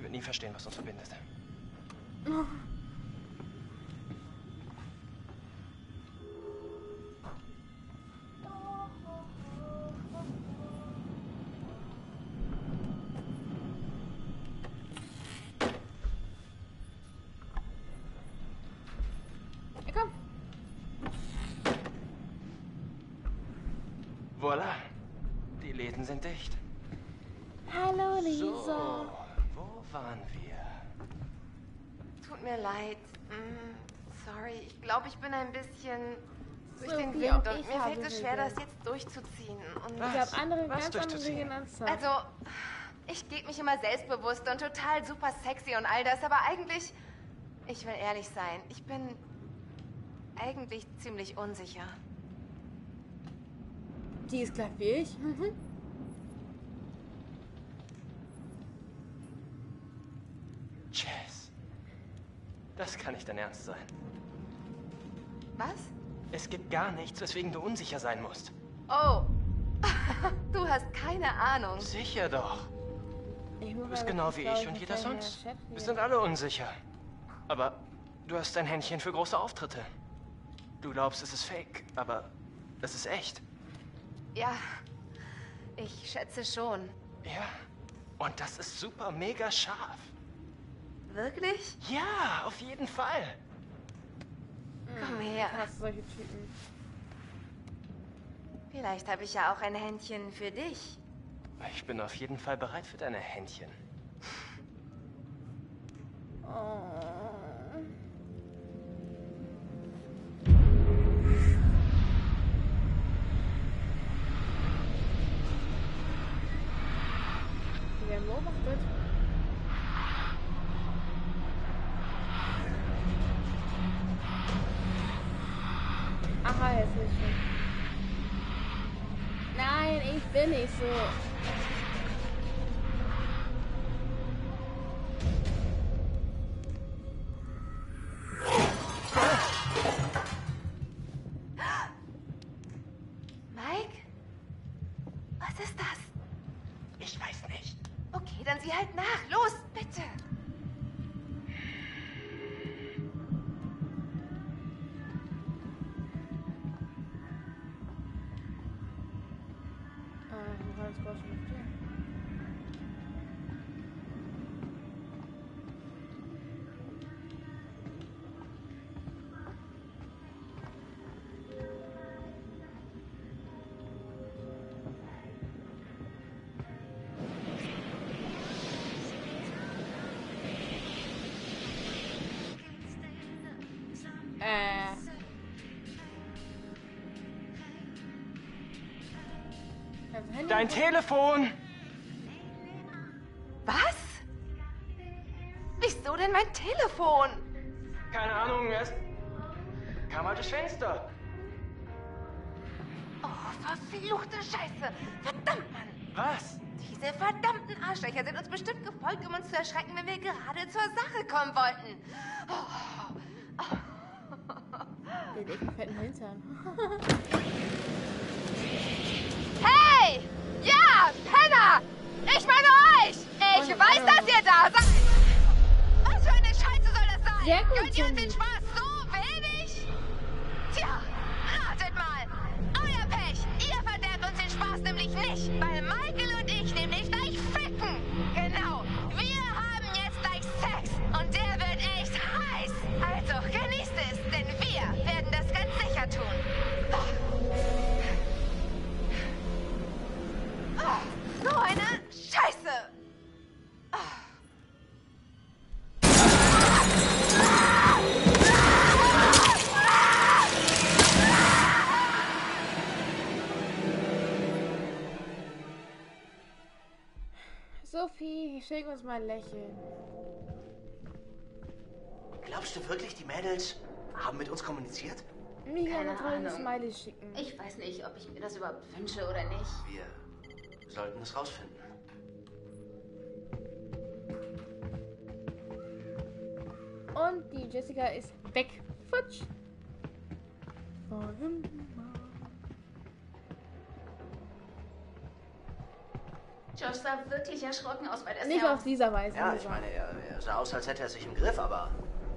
Sie wird nie verstehen, was uns verbindet.
Ja,
mir leid. Mm, sorry, ich glaube, ich bin ein bisschen durch
So
den Wind und mir fällt es schwer, das jetzt durchzuziehen. Und
Ich habe andere,
Was
ganz andere
also, ich gebe mich immer selbstbewusst und total super sexy und all das, aber eigentlich, ich will ehrlich sein, ich bin eigentlich ziemlich unsicher.
Die ist gleich wie ich. Mhm.
Jess. Das kann nicht dein Ernst sein.
Was?
Es gibt gar nichts, weswegen du unsicher sein musst.
Oh. du hast keine Ahnung.
Sicher doch. Du bist genau wie ich und jeder sonst. Wir sind alle unsicher. Aber du hast ein Händchen für große Auftritte. Du glaubst, es ist fake, aber es ist echt.
Ja, ich schätze schon.
Ja, und das ist super mega scharf.
Wirklich?
Ja, auf jeden Fall.
Komm her.
Hast solche Typen.
Vielleicht habe ich ja auch ein Händchen für dich.
Ich bin auf jeden Fall bereit für deine Händchen.
Oh.
Dein Telefon!
Was? Wieso denn mein Telefon?
Keine Ahnung, es kam halt durchs Fenster.
Oh, verfluchte Scheiße. Verdammt, Mann.
Was?
Diese verdammten Arschlöcher sind uns bestimmt gefolgt, um uns zu erschrecken, wenn wir gerade zur Sache kommen wollten. Oh,
Den dicken fetten Hintern.
Hey! Ja, Penner! Ich meine euch! Ich weiß, dass ihr da seid! Was für eine Scheiße soll das sein?
Sehr gut,
Gönnt ihr uns den. Spaß so wenig? Tja, ratet mal! Euer Pech! Ihr verderbt uns den Spaß nämlich nicht,
schick uns mal ein Lächeln.
Glaubst du wirklich, die Mädels haben mit uns kommuniziert?
Keine
eine tolle
Ahnung.
Smiley schicken.
Ich weiß nicht, ob ich mir das überhaupt wünsche oder nicht.
Wir sollten es rausfinden.
Und die Jessica ist weg. Futsch. Für
Josh sah wirklich erschrocken aus, weil er
Nicht auf dieser Weise.
Ja, ich meine, er, er sah aus, als hätte er sich im Griff, aber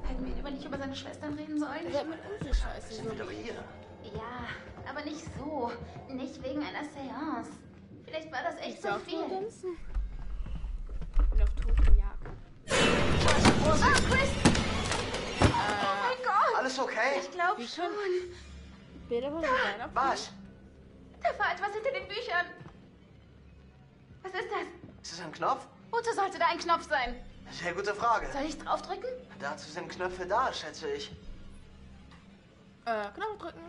Hätten wir lieber nicht über seine Schwestern reden sollen?
Ihr seid mit uns scheiße.
sind wir doch hier.
Ja, aber nicht so. Nicht wegen einer Seance. Vielleicht war das echt
Ich
zu
auf
viel.
Ich bin auf Totenjagd.
Ah, Chris! Oh mein Gott!
Alles okay?
Ich glaube
Wie
schon.
Designer.
Was?
Da war etwas hinter den Büchern. Was ist das?
Ist das ein Knopf?
Wozu sollte da ein Knopf sein?
Sehr gute Frage.
Soll ich draufdrücken?
Dazu sind Knöpfe da, schätze ich.
Äh, Knopf drücken.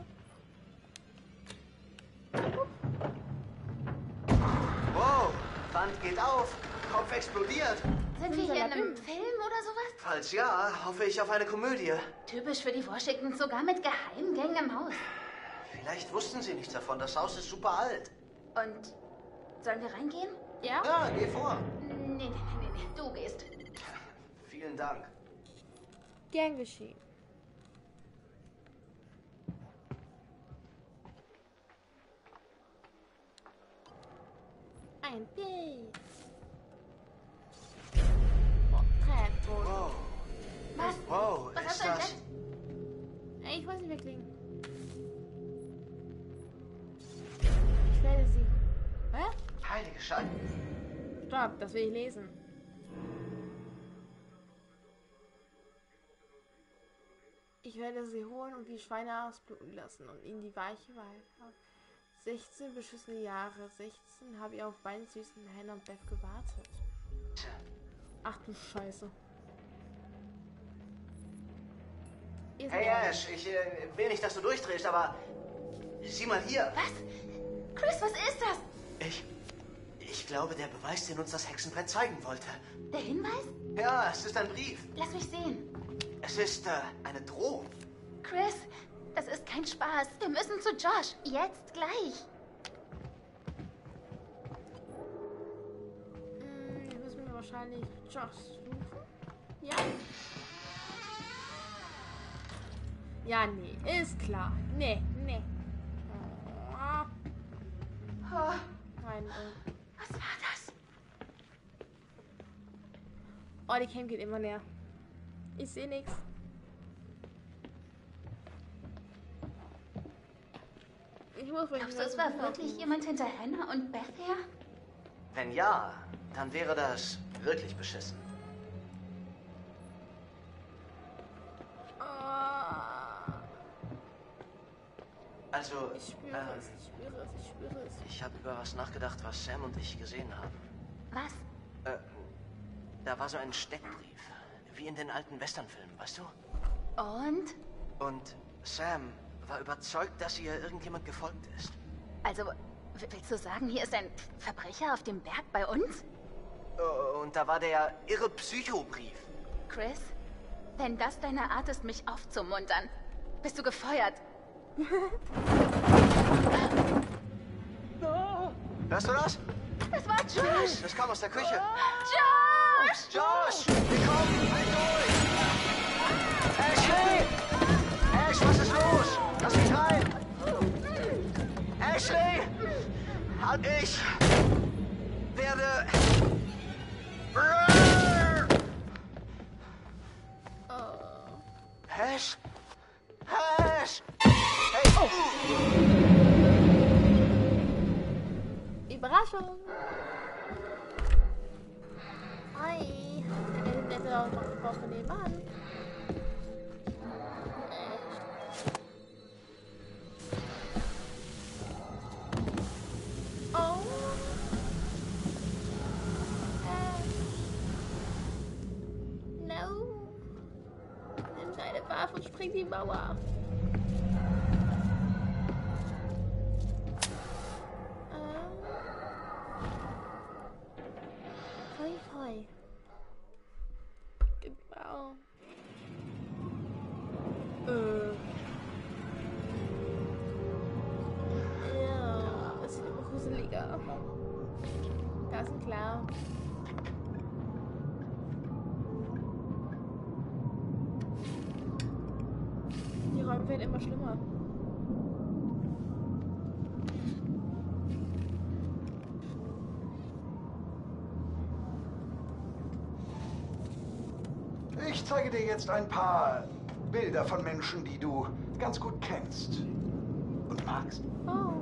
Wow, Wand geht auf, Kopf explodiert.
Sind wir hier in einem Film oder sowas?
Falls ja, hoffe ich auf eine Komödie.
Typisch für die Washingtons, sogar mit Geheimgängen im Haus.
Vielleicht wussten sie nichts davon. Das Haus ist super alt.
Und sollen wir reingehen?
Ja?
Ja, geh vor.
Nee, nee, nee, nee, nee. Du gehst.
Vielen Dank.
Gern geschehen. Ein Bild. Porträtfoto.
Wow.
Was?
Wow,
Was hast
ist
du
das?
entdeckt?
Ey, Ich weiß nicht, wer klingt. Ich werde
Heilige Scheiße.
Stopp, das will ich lesen. Ich werde sie holen und wie Schweine ausbluten lassen und ihnen die weiche Wahl. 16 beschissene Jahre. 16 habe ich auf beiden süßen Hannah und Beth gewartet. Ach du Scheiße.
Hey Ash, ich äh, will nicht, dass du durchdrehst, aber sieh mal hier.
Was? Chris, was ist das?
Ich, ich glaube, der Beweis, den uns das Hexenbrett zeigen wollte.
Der Hinweis?
Ja, es ist ein Brief.
Lass mich sehen.
Es ist äh, eine Drohung.
Chris, das ist kein Spaß. Wir müssen zu Josh. Jetzt gleich.
Hm, jetzt müssen wir wahrscheinlich Josh suchen. Ja. Ja, nee, ist klar. Nee, nee. Oh.
Oh,
Nein, äh.
Was war das?
Oh, die Cam geht immer näher. Ich sehe nichts. Ich muss
Glaubst du, es war wirklich jemand hinter Hannah und Beth her?
Wenn ja, dann wäre das wirklich beschissen. Also,
ich spüre
ähm,
es, ich spüre es, ich spüre es.
ich habe über was nachgedacht, was Sam und ich gesehen haben.
Was?
Äh, da war so ein Steckbrief. Wie in den alten Westernfilmen, weißt du?
Und?
Und Sam war überzeugt, dass ihr irgendjemand gefolgt ist.
Also, willst du sagen, hier ist ein Verbrecher auf dem Berg bei uns?
Äh, Und da war der irre Psychobrief.
Chris, wenn das deine Art ist, mich aufzumuntern, bist du gefeuert.
Hörst du das?
Es war Josh!
Das kam aus der Küche.
Josh!
Josh! Wir kommen! Halt durch! Ashley! Ash, was ist los? Lass mich rein! Ashley! Halt ich! Werde... Ash? Ash!
Nebenan. Oh! Äh. No! Nimm deine Waffe und spring die Mauer.
Jetzt ein paar Bilder von Menschen, die du ganz gut kennst und magst.
Oh.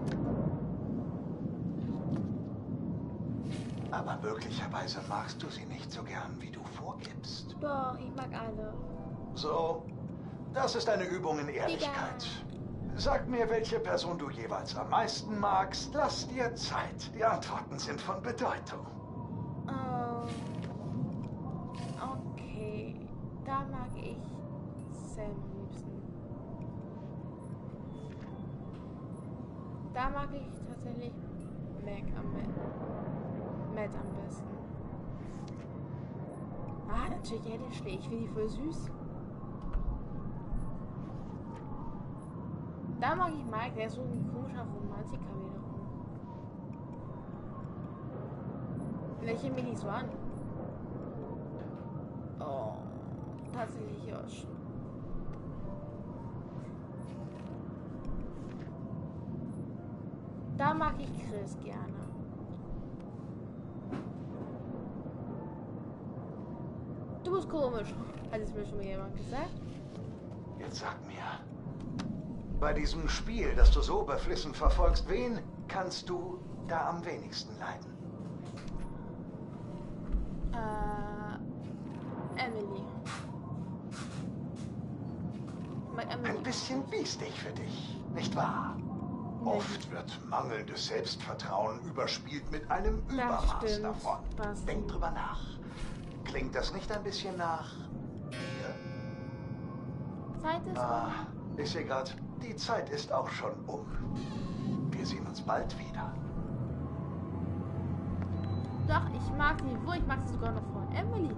Aber möglicherweise magst du sie nicht so gern, wie du vorgibst.
Doch, ich mag alle.
So, das ist eine Übung in Ehrlichkeit. Sag mir, welche Person du jeweils am meisten magst. Lass dir Zeit. Die Antworten sind von Bedeutung.
Da mag ich Sam am liebsten. Da mag ich tatsächlich Mac am Matt, am besten. Ah, natürlich Ashley. Ich finde die voll süß. Da mag ich Mike, der ist so ein komischer Romantiker wiederum. Lächle mich nicht so an. Tatsächlich Josh. Da mag ich Chris gerne. Du bist komisch, hat es mir schon mal jemand gesagt.
Jetzt sag mir, bei diesem Spiel, das du so beflissen verfolgst, wen kannst du da am wenigsten leiden?
Äh, Emily.
Emily. Ein bisschen biestig für dich, nicht wahr? Nee. Oft wird mangelndes Selbstvertrauen überspielt mit einem das Übermaß stimmt. davon. Basti. Denk drüber nach. Klingt das nicht ein bisschen nach mir?
Zeit ist
ah, um. Ich sehe gerade, die Zeit ist auch schon um. Wir sehen uns bald wieder.
Doch, ich mag die. Wo? Ich mag sie sogar noch vor Emily.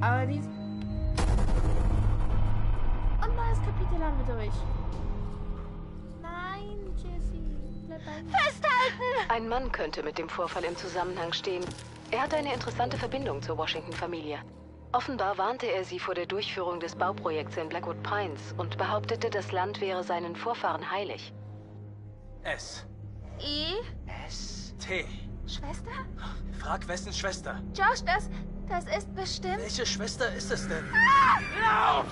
Aber die ist... Und neues Kapitel haben wir durch. Nein, mir.
Festhalten! Ein Mann könnte mit dem Vorfall im Zusammenhang stehen. Er hat eine interessante Verbindung zur Washington-Familie. Offenbar warnte er sie vor der Durchführung des Bauprojekts in Blackwood Pines und behauptete, das Land wäre seinen Vorfahren heilig.
S.
I.
S. T.
Schwester?
Frag wessen Schwester.
Josh, das. Das ist bestimmt.
Welche Schwester ist es denn?
Ah! Lauf!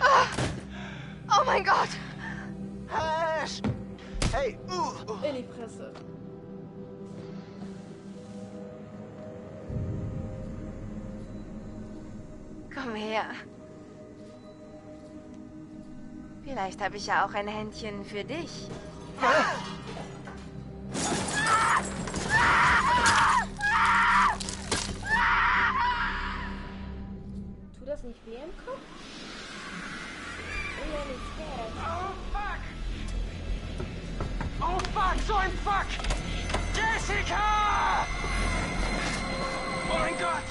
Ah! Oh mein Gott!
Ash! Hey!
Uh. In die Presse.
Komm her. Vielleicht habe ich ja auch ein Händchen für dich.
Tut das nicht weh im Kopf?
Oh fuck! Oh fuck, so ein Fuck! Jessica! Oh mein Gott!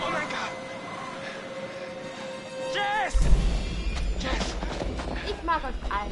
Oh mein Gott! Jess! Jess!
Ich mag euch alle.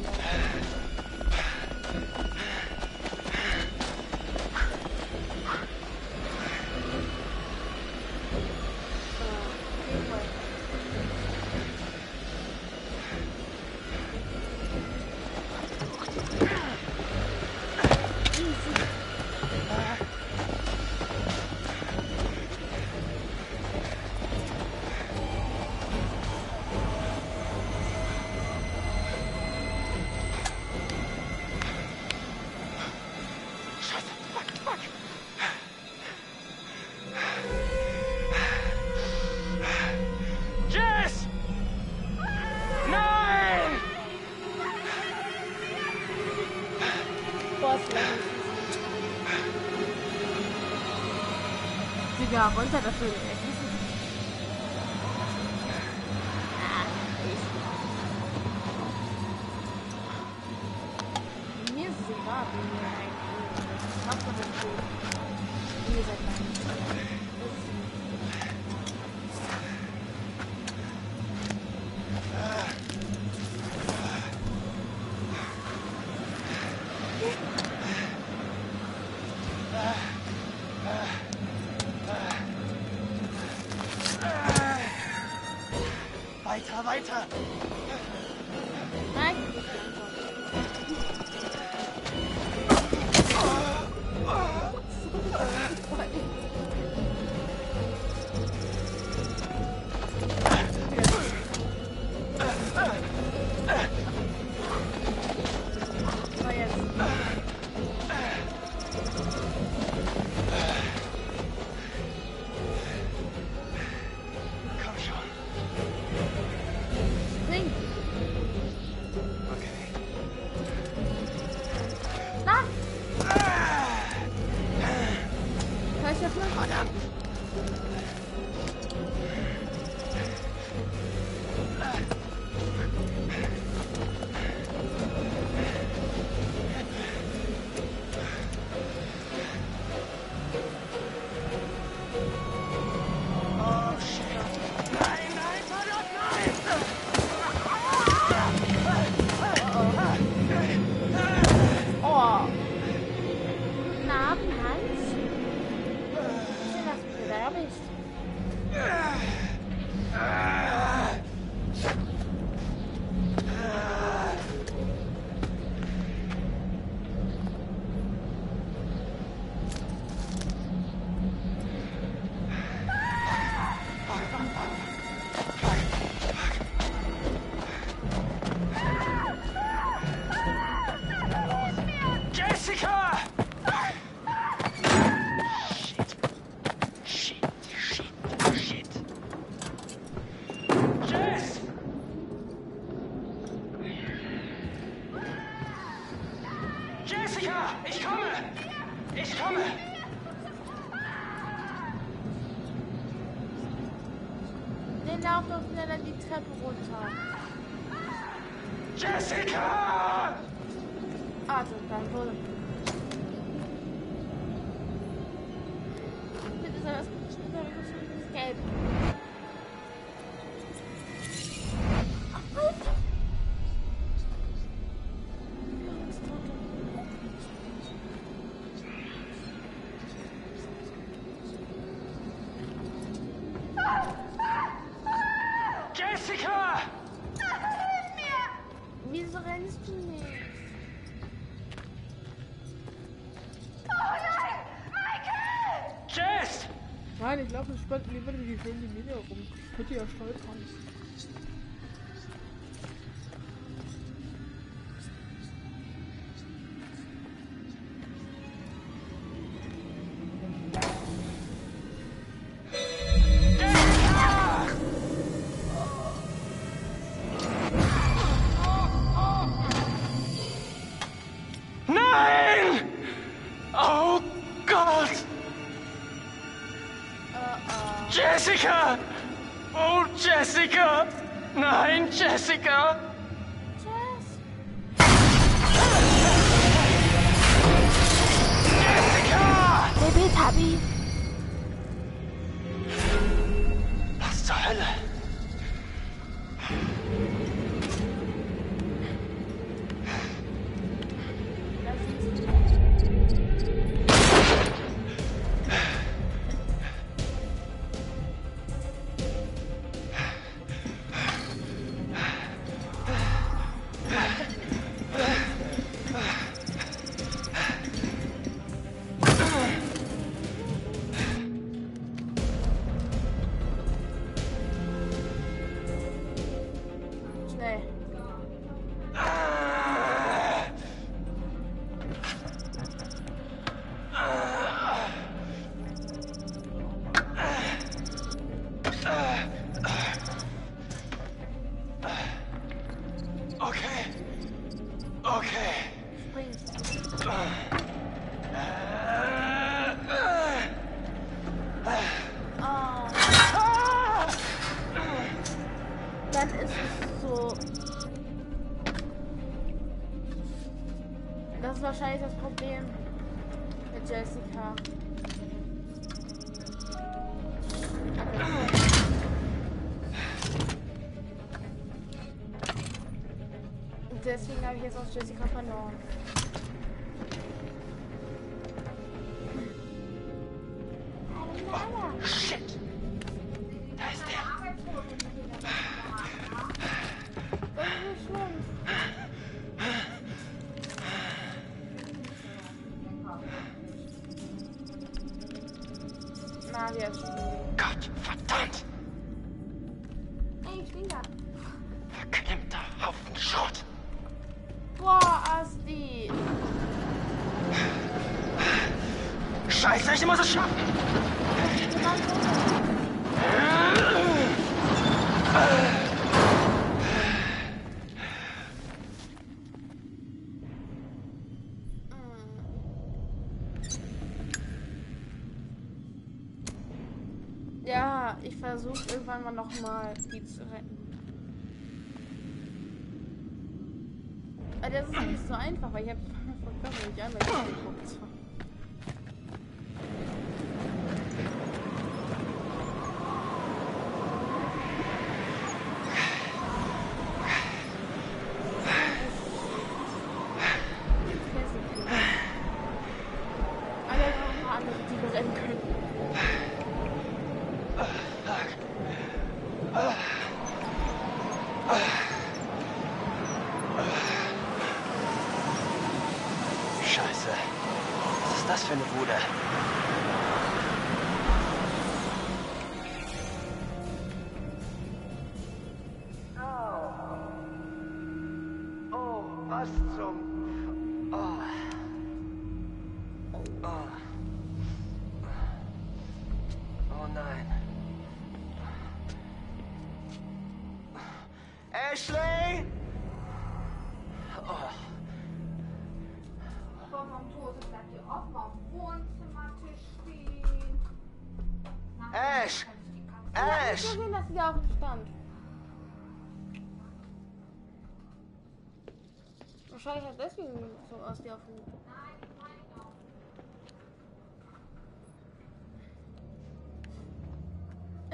Gott, lieber die
schön die Mine rum. Ich würde ja
stolz haben. fahren wir nochmal Speeds retten. Äh, das ist nicht so einfach, weil ich habe Verkörper nicht einmal. Ash! Ash!
Ich gesehen, dass sie auf dem stand. Wahrscheinlich hat deswegen so aus die auf dem.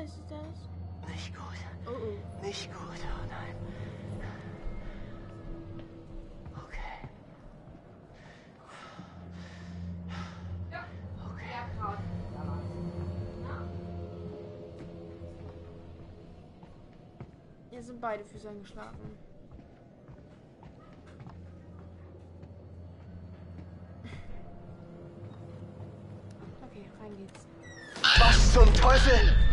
Ist das?
Nicht gut.
Oh oh.
Nicht gut, oh nein.
Sind beide Füße eingeschlafen. Okay, rein geht's.
Was zum Teufel?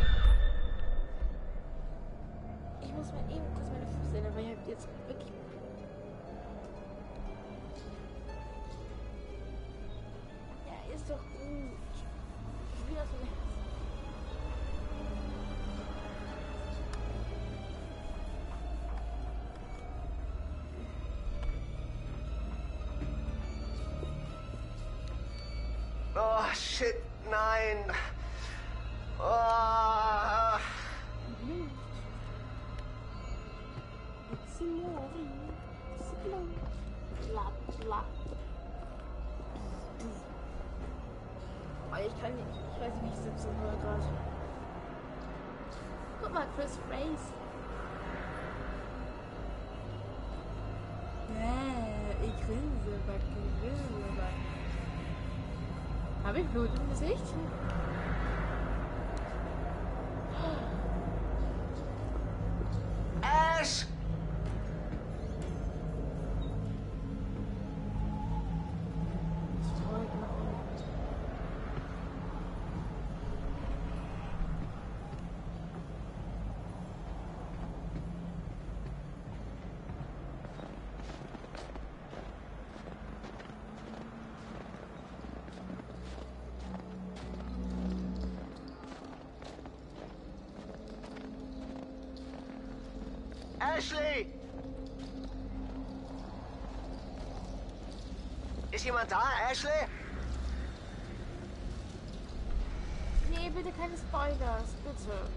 Habe ich Blut im Gesicht?
Da, Ashley?
Nee, bitte keine Spoilers, bitte.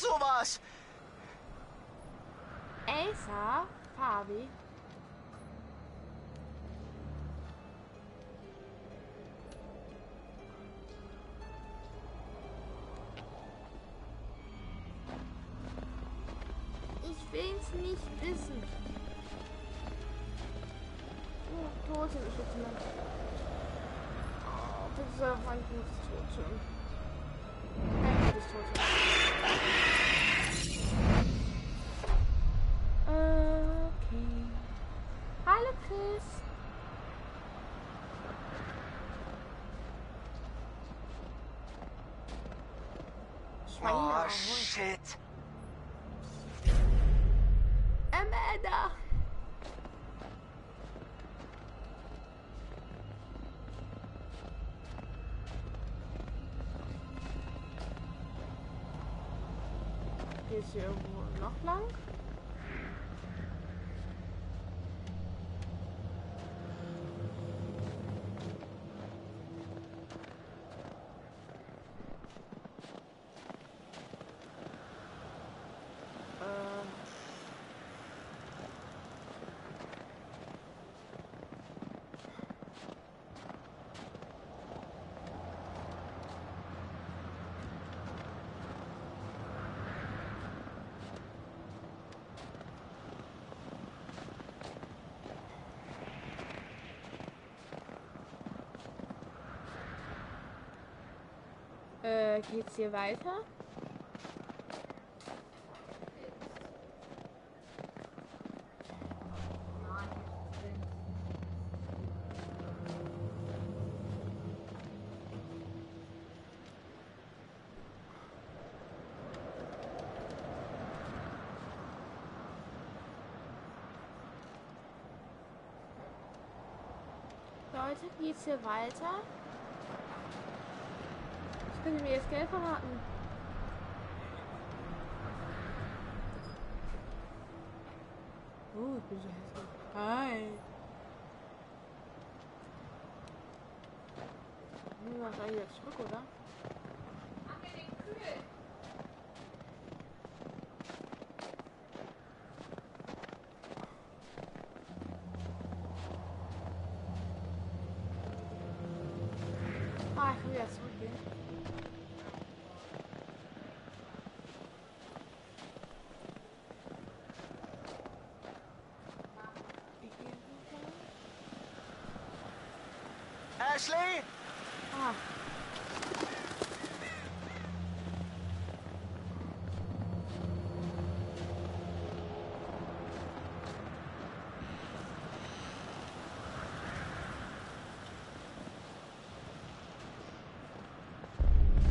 Wer tut sowas?
Oh,
shit.
Amanda. Geht's hier irgendwo noch lang? Äh, geht's hier weiter.
Leute, geht's hier weiter? Ich könnte mir jetzt Geld verraten. Oh, ich bin so hässlich. Hi. Nur was eigentlich jetzt zurück, oder? Ah, ich will wieder zurückgehen.
Ashley?
Ah.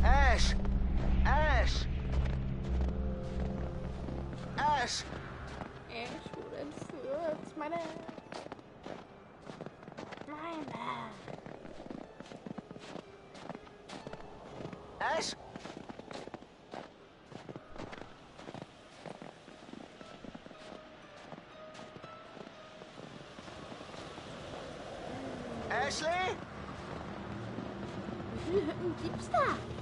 Ash! Ash! Ash!
Ich wurde entführt. Meine. Meine.
Ash! Ashley?
Wie viele Hütten gibt's da?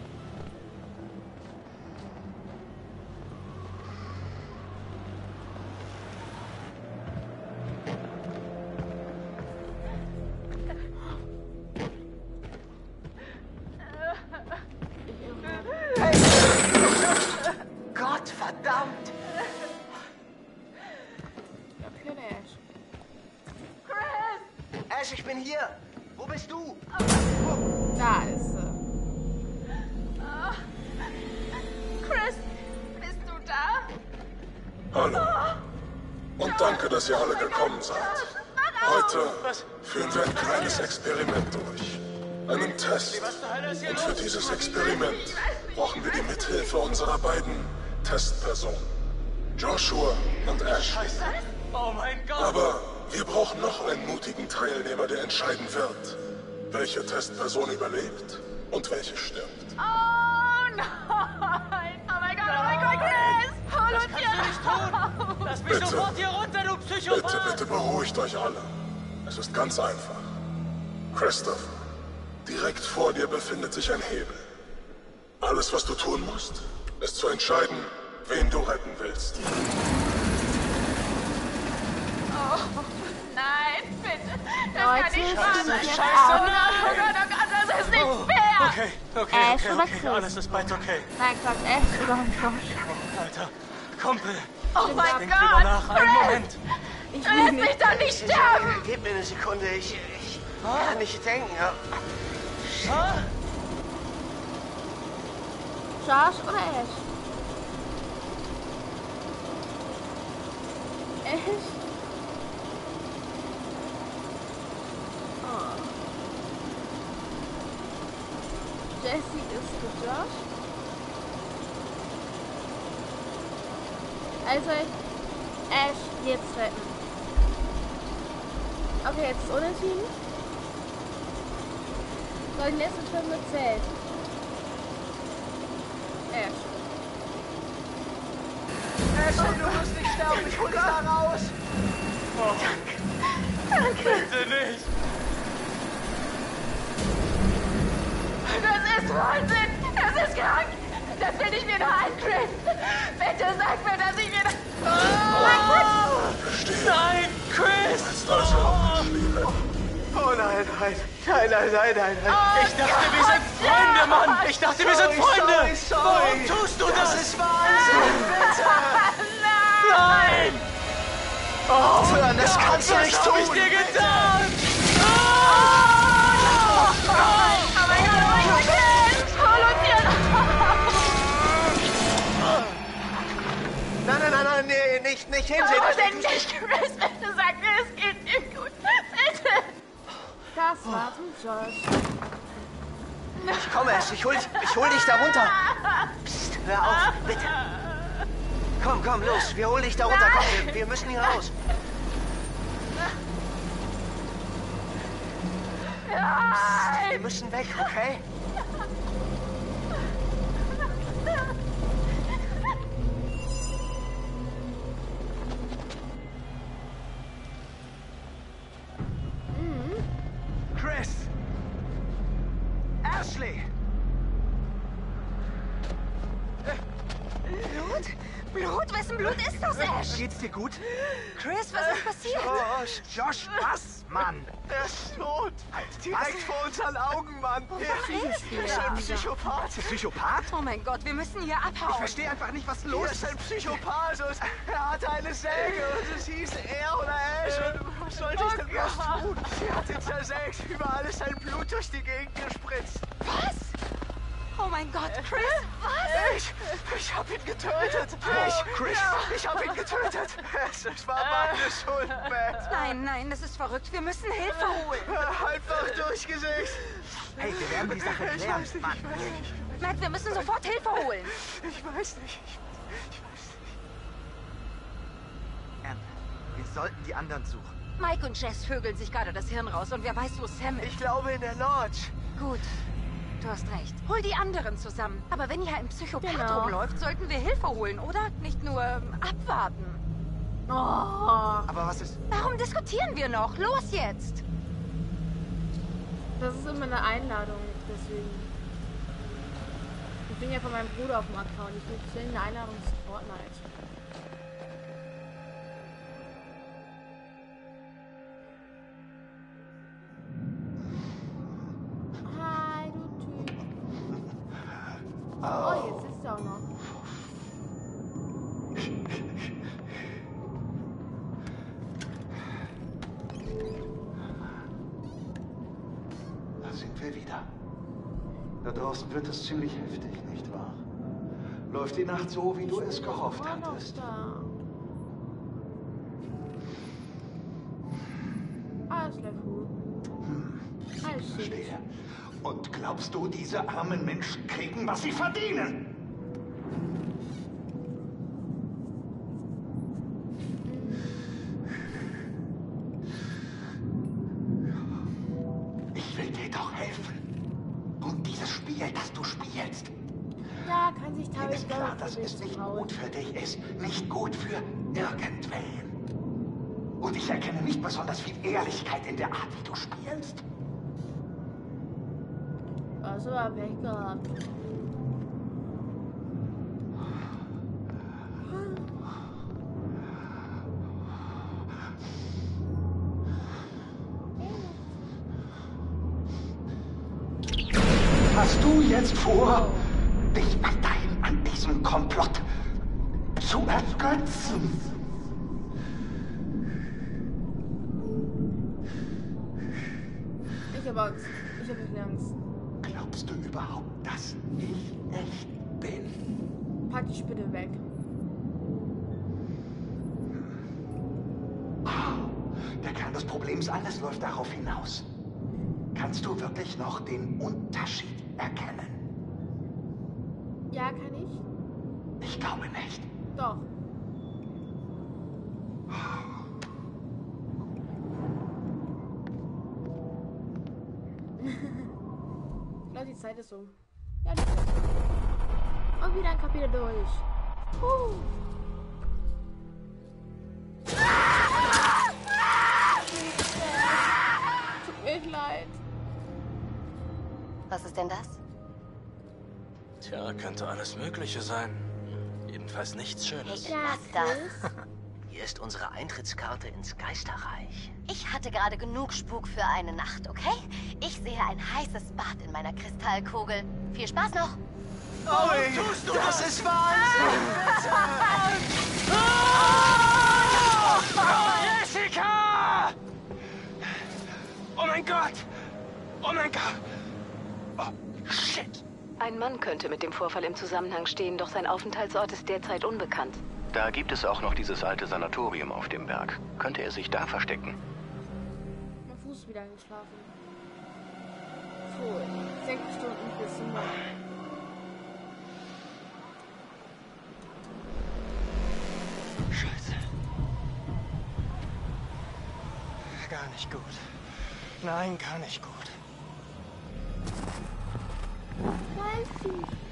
Experiment durch. Einen Test. Und für dieses Experiment brauchen wir die Mithilfe unserer beiden Testpersonen. Joshua und Ash.
Oh mein Gott!
Aber wir brauchen noch einen mutigen Teilnehmer, der entscheiden wird, welche Testperson überlebt und welche stirbt.
Oh nein! Oh mein Gott, oh mein Gott, Chris! Hol
Das
uns
kannst
hier
du nicht tun! Lass mich
Bitte.
sofort hier runter, du
Bitte,
Psychopath!
bitte beruhigt euch alle. Es ist ganz einfach. Christopher, direkt vor dir befindet sich ein Hebel. Alles, was du tun musst, ist zu entscheiden, wen du retten willst.
Oh, nein, bitte. Das
Leute,
kann nicht
das
wahr sein. Oh Gott, oh Gott, oh Gott, das ist nicht fair.
Okay, okay,
Ash
okay, okay.
Chris?
Alles ist bald okay.
Nein, Quatsch, Ash oder Josh.
Alter, Kumpel,
Oh mein
drüber nach.
Gott,
Einen! Moment.
Ich nicht.
mich doch nicht sterben.
Gib mir eine Sekunde, ich, ich kann nicht denken.
Ah,
Josh oder Ash? Ash? Jessie ist für Josh. Also, Ash jetzt retten. Okay, jetzt ist unentschieden. Soll die letzte Stunde zählt. Ash.
Ashley, du musst nicht sterben, ich hol dich da raus!
bitte nicht.
Das ist Wahnsinn. Das ist krank. Das bilde ich mir nur ein, Chris. Bitte sag mir, dass ich mir das... Oh.
Nein, Chris!
Ist also Ashley retten.
Oh nein, nein, nein, nein, nein, nein, nein.
Ich dachte, wir sind Freunde, Mann! Ich dachte, wir sind
Sorry,
Freunde!
sorry, sorry.
Warum tust du das?
Das ist Wahnsinn, bitte!
Nein!
Aufhören, das kannst du
Was
nicht
hab
tun!
ich dir getan?
Oh mein Gott, oh mein Gott,
Nein, nein, nein, nein, nee, nicht, nicht hinsehen.
raus. Denn nicht, Chris. Bitte sag mir, es geht dir gut.
Das war's mit Josh.
Komm, Ash, ich hol, dich- ich hol dich da runter. Psst, hör auf, bitte. Komm, komm, los, wir holen dich da runter. Komm, wir, wir müssen hier raus. Nein! Wir müssen weg, okay? Gut?
Chris, was ist passiert?
Josh, Josh, was, Mann? Er ist tot. Halt, direkt was? vor unseren Augen, Mann. Er ist ein Psychopath. Psychopath?
Oh mein Gott, wir müssen hier abhauen.
Ich verstehe einfach nicht, was los ist. Er ist ein Psychopath und er hatte eine Säge und es hieß er oder Ash. Und was sollte ich denn erst tun? Sie hat ihn zersägt. Überall ist sein Blut durch die Gegend gespritzt.
Was? Oh mein Gott, Chris, was?
Ich, ich hab ihn getötet. Ich, Chris, ich hab ihn getötet. Es, es war meine Schuld, Matt.
Nein, nein, das ist verrückt. Wir müssen Hilfe holen.
Einfach durchgesägt.
Hey, wir werden die Sache klären,
ich
Mann.
Ich weiß nicht.
Matt, wir müssen sofort Hilfe holen.
Ich weiß nicht. Ich, ich weiß nicht.
Anne, wir sollten die anderen suchen.
Mike und Jess vögeln sich gerade das Hirn raus und wer weiß, wo Sam ist.
Ich glaube in der Lodge.
Gut. Du hast recht. Hol die anderen zusammen. Aber wenn hier ein Psychopath
Genau.
rumläuft, sollten wir Hilfe holen, oder? Nicht nur ähm, abwarten.
Oh.
Aber was ist...
Warum diskutieren wir noch? Los jetzt!
Das ist immer eine Einladung, deswegen. Ich bin ja von meinem Bruder auf dem Account. Ich will eine Einladung Oh, jetzt ist er auch noch.
Da sind wir wieder. Da draußen wird es ziemlich heftig, nicht wahr? Läuft die Nacht so, wie du es gehofft hattest?
da. Alles läuft gut. Alles schick.
Verstehe. Und glaubst du, diese armen Menschen kriegen, was sie verdienen? Ich will dir doch helfen. Und dieses Spiel, das du spielst,
Ja, kann sich teilweise
ist klar, dass es nicht gut für dich ist, nicht gut für irgendwen. Und ich erkenne nicht besonders viel Ehrlichkeit in der Art, wie du spielst.
Also, hab ich gehabt.
Hast du jetzt vor, dich weiterhin an diesem Komplott zu ergötzen?
Ich hab Angst. Ich hab wirklich Angst.
Glaubst du überhaupt, dass ich echt bin?
Pack die Spinne weg.
Der Kern des Problems, alles läuft darauf hinaus. Kannst du wirklich noch den Unterschied erkennen?
Ja, kann ich?
Ich glaube nicht.
Doch. Ich ist um. Ja, Zeit ist um. Und wieder ein Kapitel durch. Puh. Tut mir leid.
Was ist denn das?
Tja, könnte alles Mögliche sein. Jedenfalls nichts Schönes.
Ja,
Was das?
Hier ist unsere Eintrittskarte ins Geisterreich.
Ich hatte gerade genug Spuk für eine Nacht, okay? Ich sehe ein heißes Bad in meiner Kristallkugel. Viel Spaß noch!
Oh, tust du das? ist Wahnsinn! Oh, Jessica! Oh mein Gott! Oh mein Gott! Oh, shit!
Ein Mann könnte mit dem Vorfall im Zusammenhang stehen, doch sein Aufenthaltsort ist derzeit unbekannt.
Da gibt es auch noch dieses alte Sanatorium auf dem Berg. Könnte er sich da verstecken?
Mein Fuß ist wieder eingeschlafen. So, sechs Stunden bis zum Morgen.
gar nicht gut. Nein, gar nicht gut.
Nein.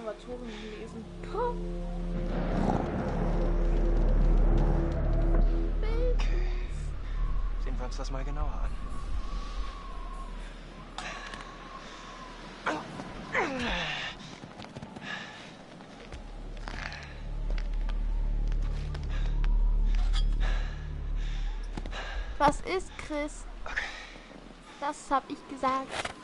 Habe Klavatoren gelesen. Puh.
Sehen wir uns das mal genauer an.
Was ist, Chris? Das hab ich gesagt.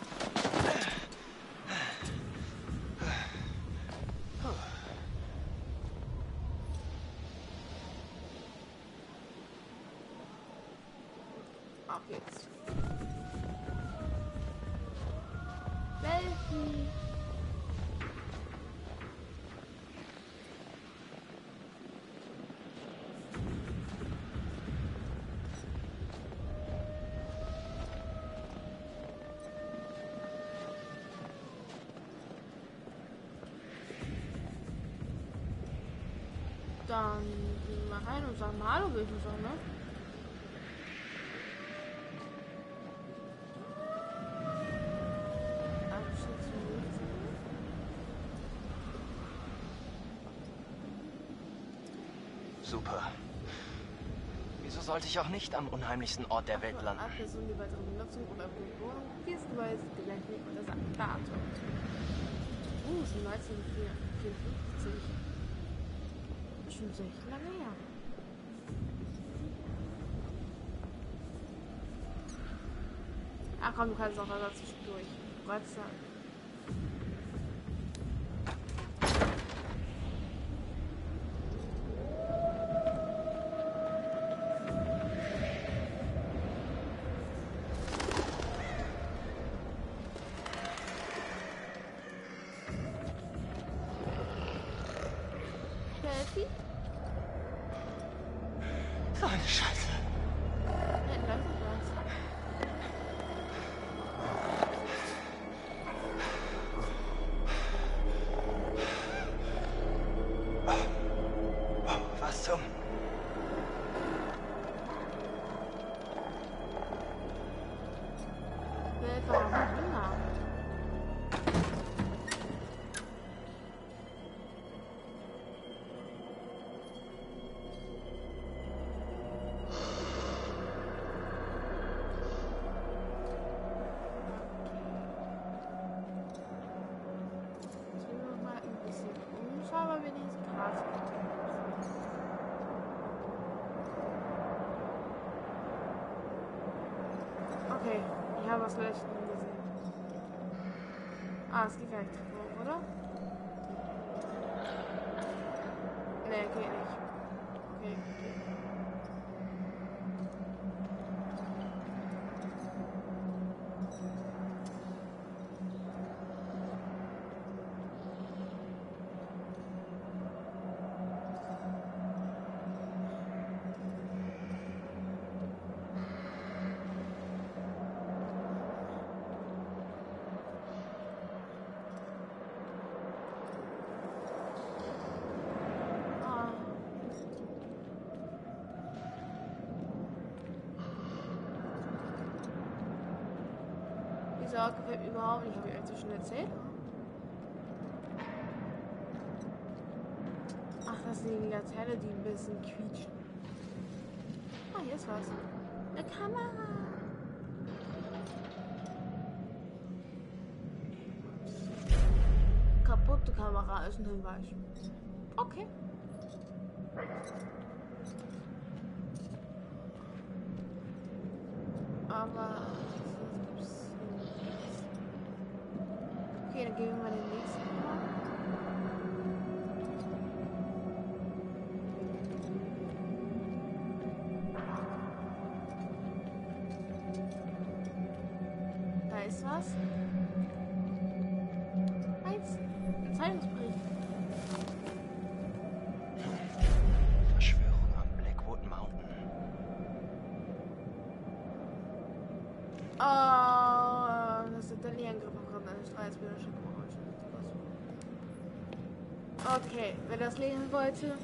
Dann gehen wir mal rein und sagen mal Hallo, würde ich sagen, ne?
Super. Wieso sollte ich auch nicht am unheimlichsten Ort der Welt landen?
Person die weitere Benutzung oder Bewohnung dieses Gebäudes geländlich und das Datum. Uh, ist 1954. Schon echt lange her. Ach komm, du kannst auch da zwischendurch. Gott sei Dank. Was Leuchten gesehen. Ah, es geht gar nicht hoch, oder? Nee, geht nicht. Okay, okay. Ah. Ort gefällt mir überhaupt nicht. Euch das schon erzählt? Ach, das sind die Laterne, die ein bisschen quietschen. Ah, hier ist was. Eine Kamera. Kaputte Kamera ist ein Hinweis. Was. Eins. Ein Zeitungsbericht.
Verschwörung am Blackwood Mountain.
Oh, das sind dann die Angriffe von einer Streitsbildung. Okay, wer das lesen wollte,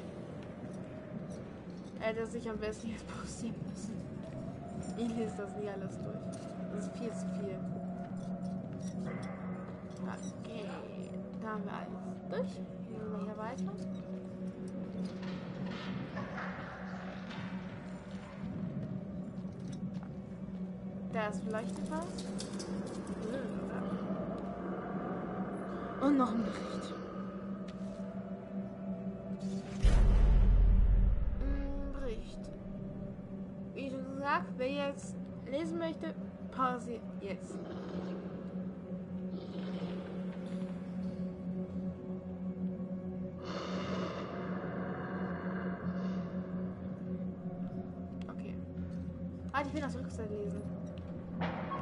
hätte sich am besten jetzt pausieren müssen. Ich lese das nie alles durch. Das ist viel zu viel. Okay. Da haben wir alles durch. Gehen wir hier weiter. Da ist vielleicht was. Und noch ein Bericht. Bericht. Ich will das Rückseite lesen.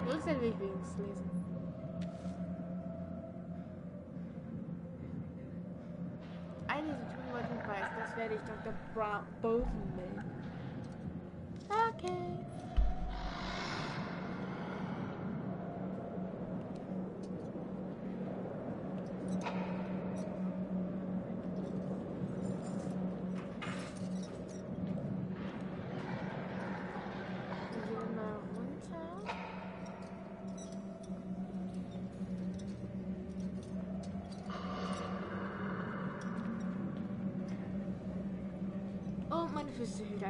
Rückseite will ich wenigstens lesen. das werde ich Dr. Brown Bolton nennen. Okay.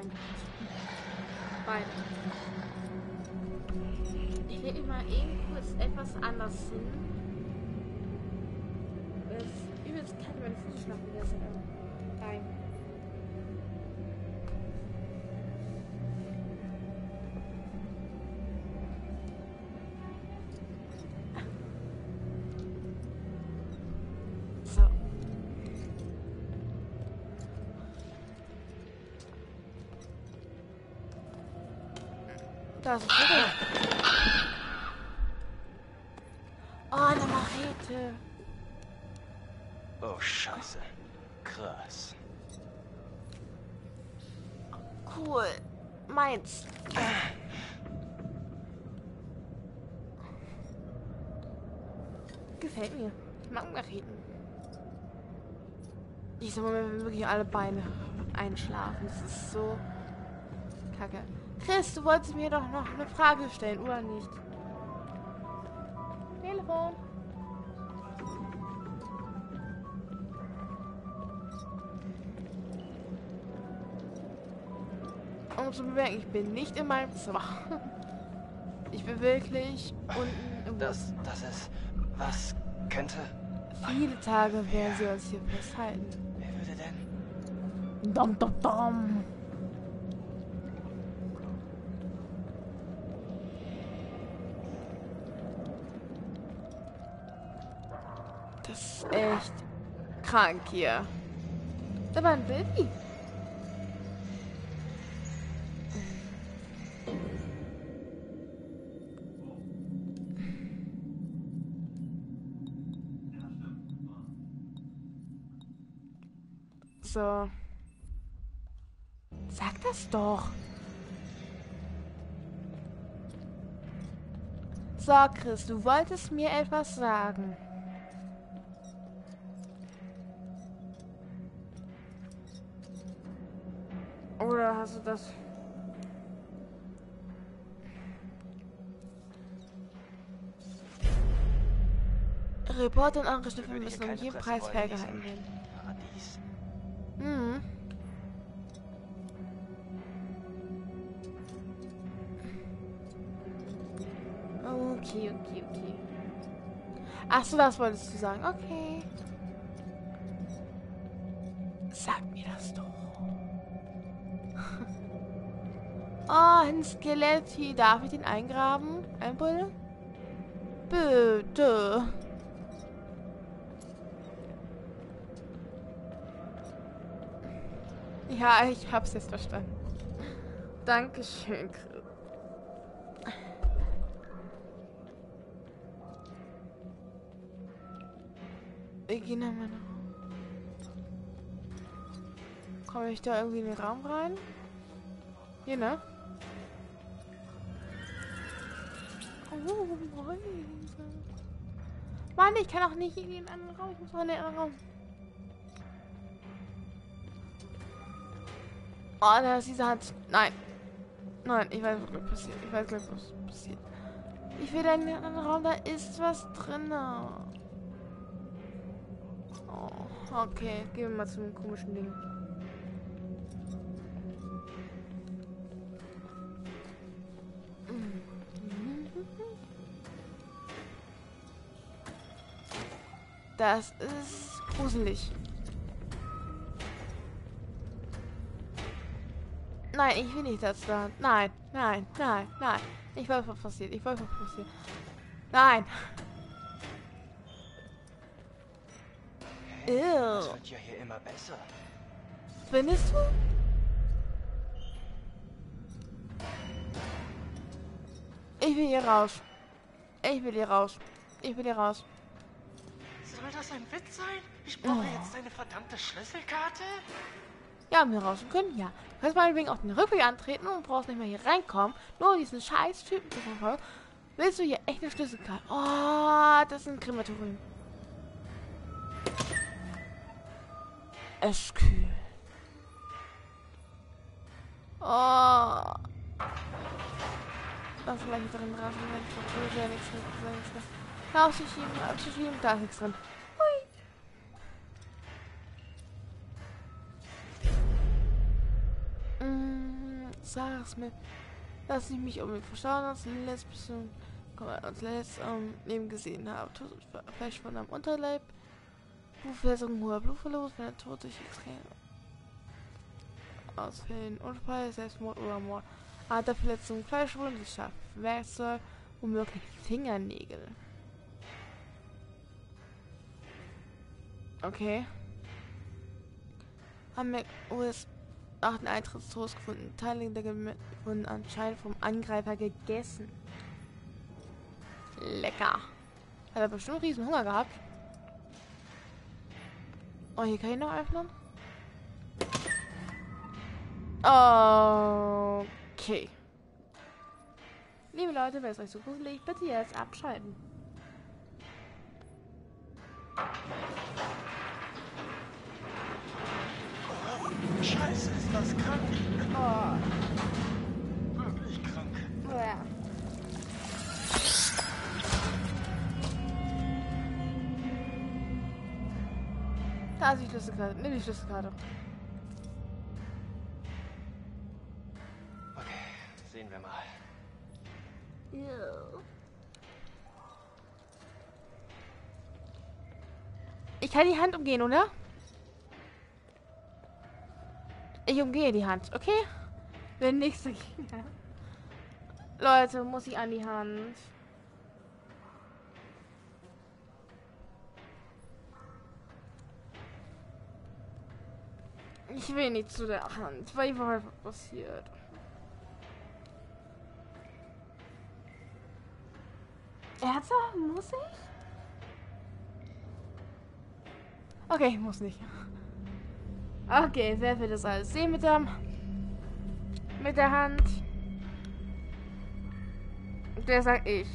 Ein. Beide. Ich will immer irgendwo etwas anders hin. Das ist übelst kalt, meine Füße schlafen wieder so Da ist ein Oh, eine Machete.
Oh, scheiße. Krass.
Cool. Meins. Gefällt mir. Ich mag Macheten. Ich sag mal, wenn wir wirklich alle Beine einschlafen. Das ist so kacke. Chris, du wolltest mir doch noch eine Frage stellen, oder nicht? Telefon. Um zu bemerken, ich bin nicht in meinem Zimmer. Ich bin wirklich unten.
Das, das ist. Was könnte.
Viele Tage werden sie uns hier festhalten.
Wer würde denn?
Dom, dom, dom. Das ist echt krank hier. Da war ein Baby. So. Sag das doch. So, Chris, du wolltest mir etwas sagen. Das... Reporter und andere Schnüffel müssen um jeden Preis ferngehalten werden. Mhm. Okay, okay, okay. Ach so, das wolltest du sagen. Okay. Oh, ein Skelett hier. Darf ich den eingraben? Ein Bulle? Bitte. Ja, ich hab's jetzt verstanden. Dankeschön, Chris. Wir gehen einmal nach. Komme ich da irgendwie in den Raum rein? Hier, ne? Mann, ich kann auch nicht in den anderen Raum. Ich muss auch in den anderen Raum. Oh, da ist diese Hand. Nein. Nein. Ich weiß, was passiert. Ich weiß gleich, was passiert. Ich will in einen Raum, da ist was drin. Oh, okay, gehen wir mal zum komischen Ding. Das ist gruselig. Nein, ich will nicht, dass da. Nein, nein, nein, nein. Ich weiß, was passiert. Ich weiß, was passiert. Nein.
Hey, das wird ja hier immer besser.
Findest du? Ich will hier raus. Ich will hier raus. Ich will hier raus.
Soll das ein Witz sein? Ich brauche oh. jetzt eine verdammte Schlüsselkarte?
Ja, um hier raus können, ja. Du kannst meinetwegen auch den Rückweg antreten und brauchst nicht mehr hier reinkommen. Nur diesen scheiß Typen zu verfolgen. Willst du hier echt eine Schlüsselkarte? Oh, das ist ein Krematorium. Es ist kühl. Oh. Da vielleicht drin raus. Ich glaube, nichts drin. Aufschieben, aufschieben, da ist nichts drin. Sag's mir, dass ich mich um ihn verschauen als letztes als letztes ähm, Leben gesehen habe. Fleisch von einem Unterleib, Blutverletzung, hoher Blutverlust, wenn er tot durch extrem Ausfällen, Unfall, Selbstmord oder Mord. Aderverletzung, Fleischwunden, scharf Werkzeug, womöglich Fingernägel. Okay. Haben wir US achten Eintrittstos gefunden. Teile der Gemeinde wurden anscheinend vom Angreifer gegessen. Lecker. Hat er bestimmt riesen Hunger gehabt. Oh, hier kann ich noch öffnen. Okay. Liebe Leute, wenn es euch so gruselig, bitte jetzt abschalten.
Scheiße, ist das krank. Oh. Wirklich krank. Ja.
Da ist die Schlüsselkarte. Nimm die Schlüsselkarte.
Okay, sehen wir mal.
Ja. Ich kann die Hand umgehen, oder? Ich umgehe die Hand, okay? Wenn nichts dagegen. Leute, muss ich an die Hand. Ich will nicht zu der Hand, weil ich weiß, was passiert. Ernsthaft? Muss ich? Okay, ich muss nicht. Okay, wer will das alles sehen mit der, mit der Hand? Der sagt ich.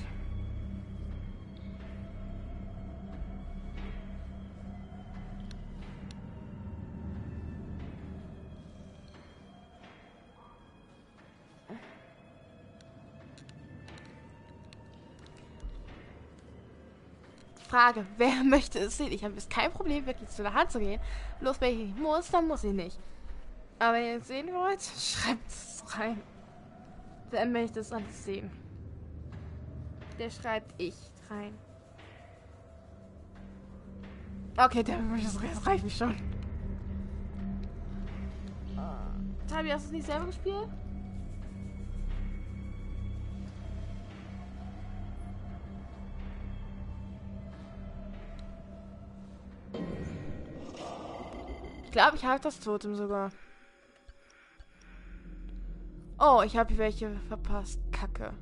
Frage, wer möchte es sehen? Ich habe jetzt kein Problem, wirklich zu der Hand zu gehen. Bloß wenn ich nicht muss, dann muss ich nicht. Aber wenn ihr es sehen wollt, schreibt es rein. Wer möchte es alles sehen? Der schreibt ich rein. Okay, der, das reicht mich schon. Tabi, hast du es nicht selber gespielt? Glaube, ich habe das Totem sogar. Oh, ich habe welche verpasst. Kacke.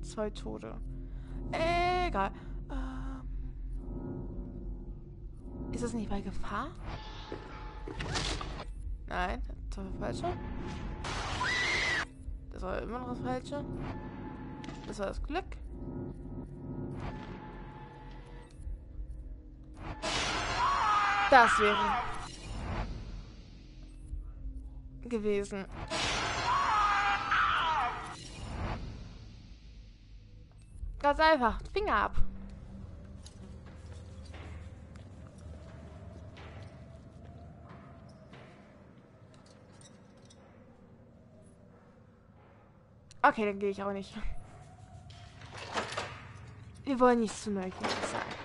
Zwei Tote. Egal. Ähm ist das nicht bei Gefahr? Nein, das war das Falsche. Das war immer noch das Falsche. Das war das Glück. Das wäre gewesen. Ganz einfach. Finger ab. Okay, dann gehe ich auch nicht. Wir wollen nicht zu neugierig sein.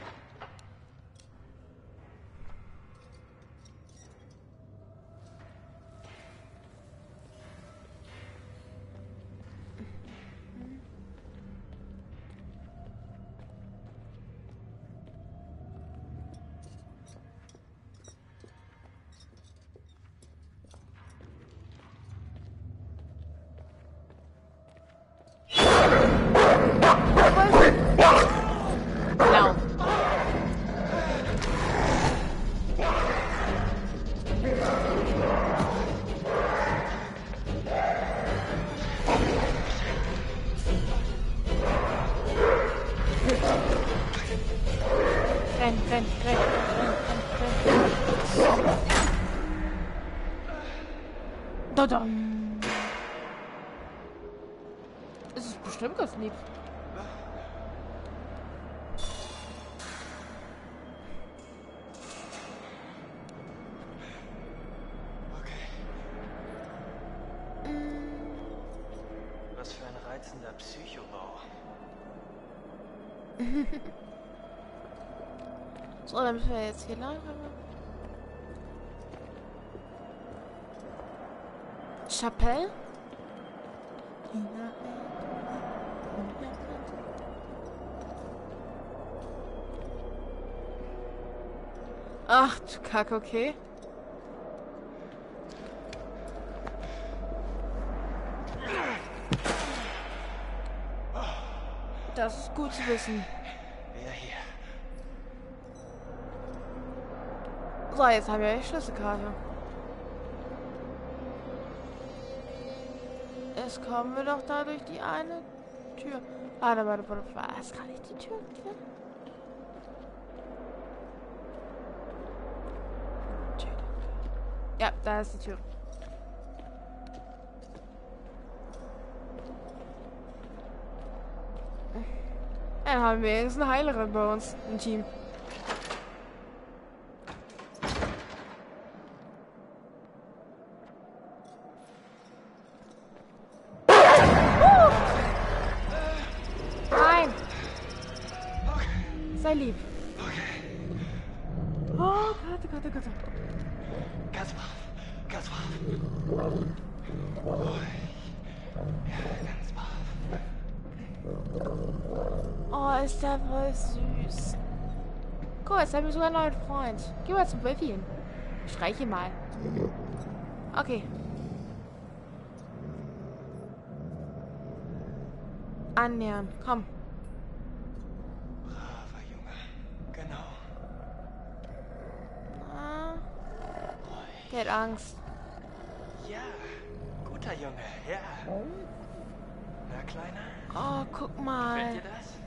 so, dann müssen wir jetzt hier lang. Chapelle? Ach du Kack, okay. Das ist gut zu wissen.
Wer hier?
So, jetzt haben wir die Schlüsselkarte. Jetzt kommen wir doch da durch die eine Tür. Warte, warte, warte, was? Kann ich die Tür öffnen? Ja, da ist die Tür. Haben wir jetzt eine Heilerin bei uns im Team. Ist der voll süß. Guck mal, jetzt haben wir sogar einen neuen Freund. Geh mal zum Wölfchen. Streiche mal. Okay. Annähern. Komm. Der hat Angst.
Ja, guter Junge, ja. Na, Kleiner?
Oh, guck mal.
Gefällt dir das?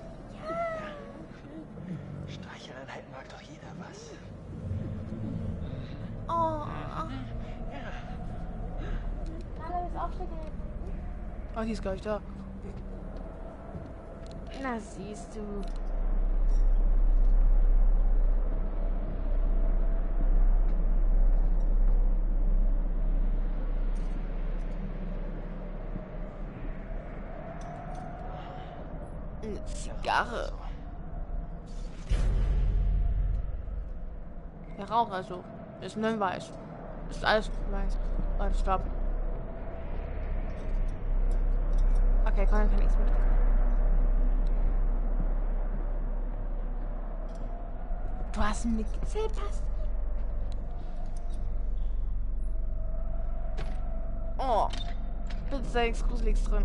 Streicheleinheit mag doch jeder was.
Oh.
Ja.
Hallo, ist auch schon
Ah, die ist gleich da.
Na, siehst du. Eine Zigarre. Der Rauch also. Ist nur weiß. Ist alles weiß. Warte, stopp. Okay, komm, dann kann ich's mit. Du hast einen Mitgezählpass? Oh. Bitte sei nichts Gruseliges drin.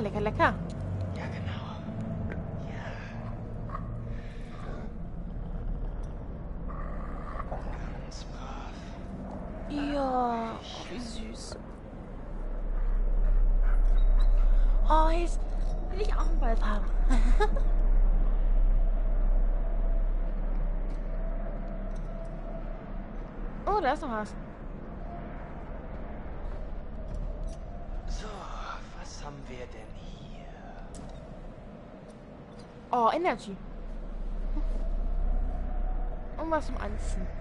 lecker, lecker.
Ja, genau. Ja. Ganz brav.
Ja, oh, wie süß. Oh, jetzt will ich auch einen Wolf haben. oh, da ist noch was.
So, wir denn hier?
Oh, Energy. Und was zum Anziehen.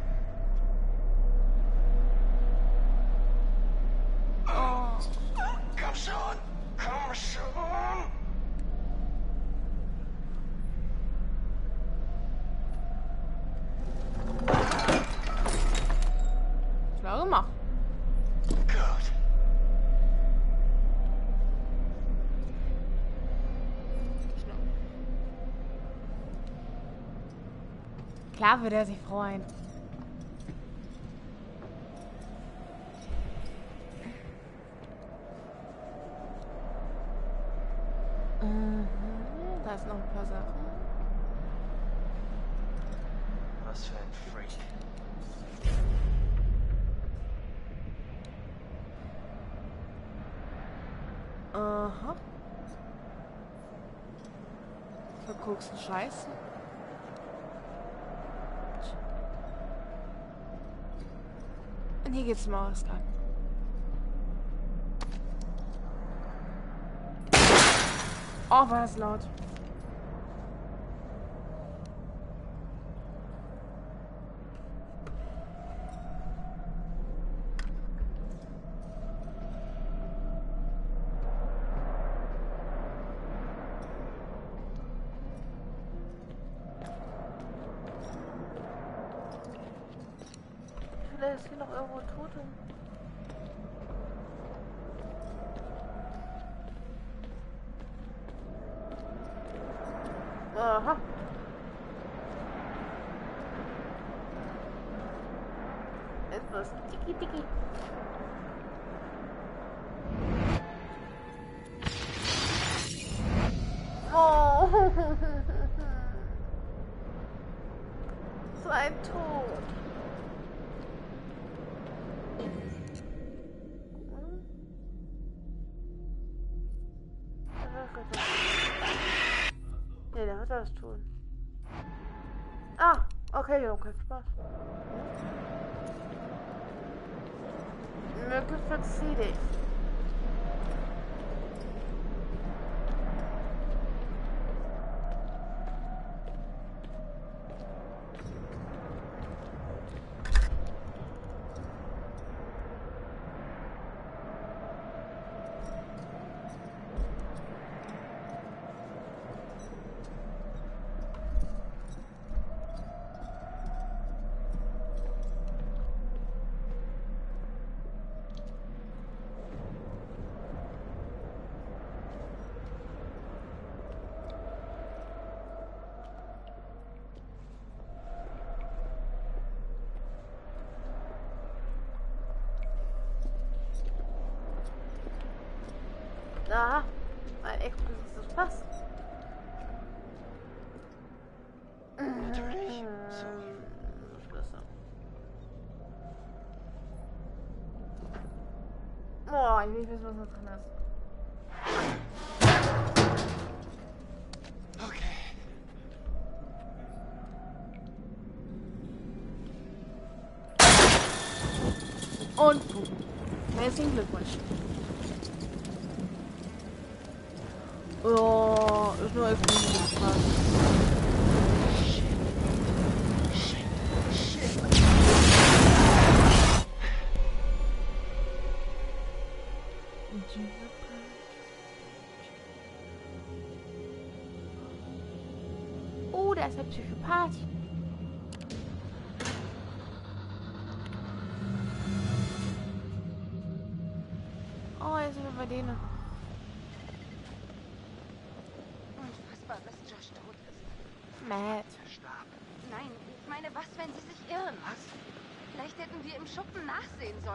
Klar würde er sich freuen. Mhm, da ist noch ein paar Sachen.
Was für ein Freak.
Aha. Vergucksten Scheiße. Und hier geht's zum Ausgang. Oh, war das laut.
suited Aha, ein explosives Fass.
Natürlich. So.
Schlüssel. Boah, ich will nicht wissen, was da drin ist.
Okay.
Und Punkt. Herzlichen Glückwunsch. Oh, ist nur als Minimum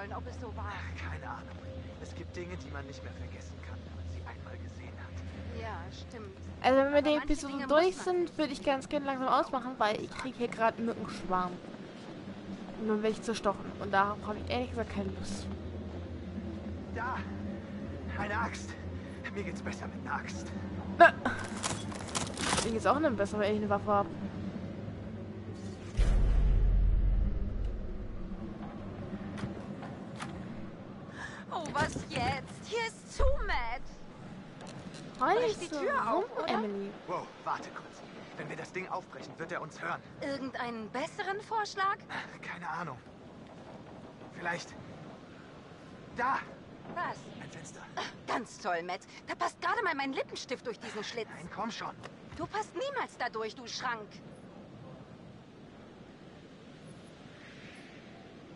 sollen, ob es so war.
Keine Ahnung. Es gibt Dinge, die man nicht mehr vergessen kann, wenn man sie
einmal gesehen hat.
Ja, stimmt.
Also wenn wir die Episode durch sind, würde ich ganz gerne langsam ausmachen, weil ich kriege hier gerade einen Mückenschwarm. Und dann werde ich zerstochen. Und darauf habe ich ehrlich gesagt keine Lust.
Da! Eine Axt. Mir geht's besser mit einer Axt.
Na. Mir geht's auch nicht besser, wenn ich eine Waffe habe.
Oh, was jetzt? Hier ist zu, Matt.
Ich die Tür auf, oder? Emily.
Wow, warte kurz. Wenn wir das Ding aufbrechen, wird er uns hören.
Irgendeinen besseren Vorschlag?
Keine Ahnung. Vielleicht... Da!
Was?
Ein Fenster.
Ganz toll, Matt. Da passt gerade mal mein Lippenstift durch diesen Schlitz.
Nein, komm schon.
Du passt niemals da durch, du Schrank.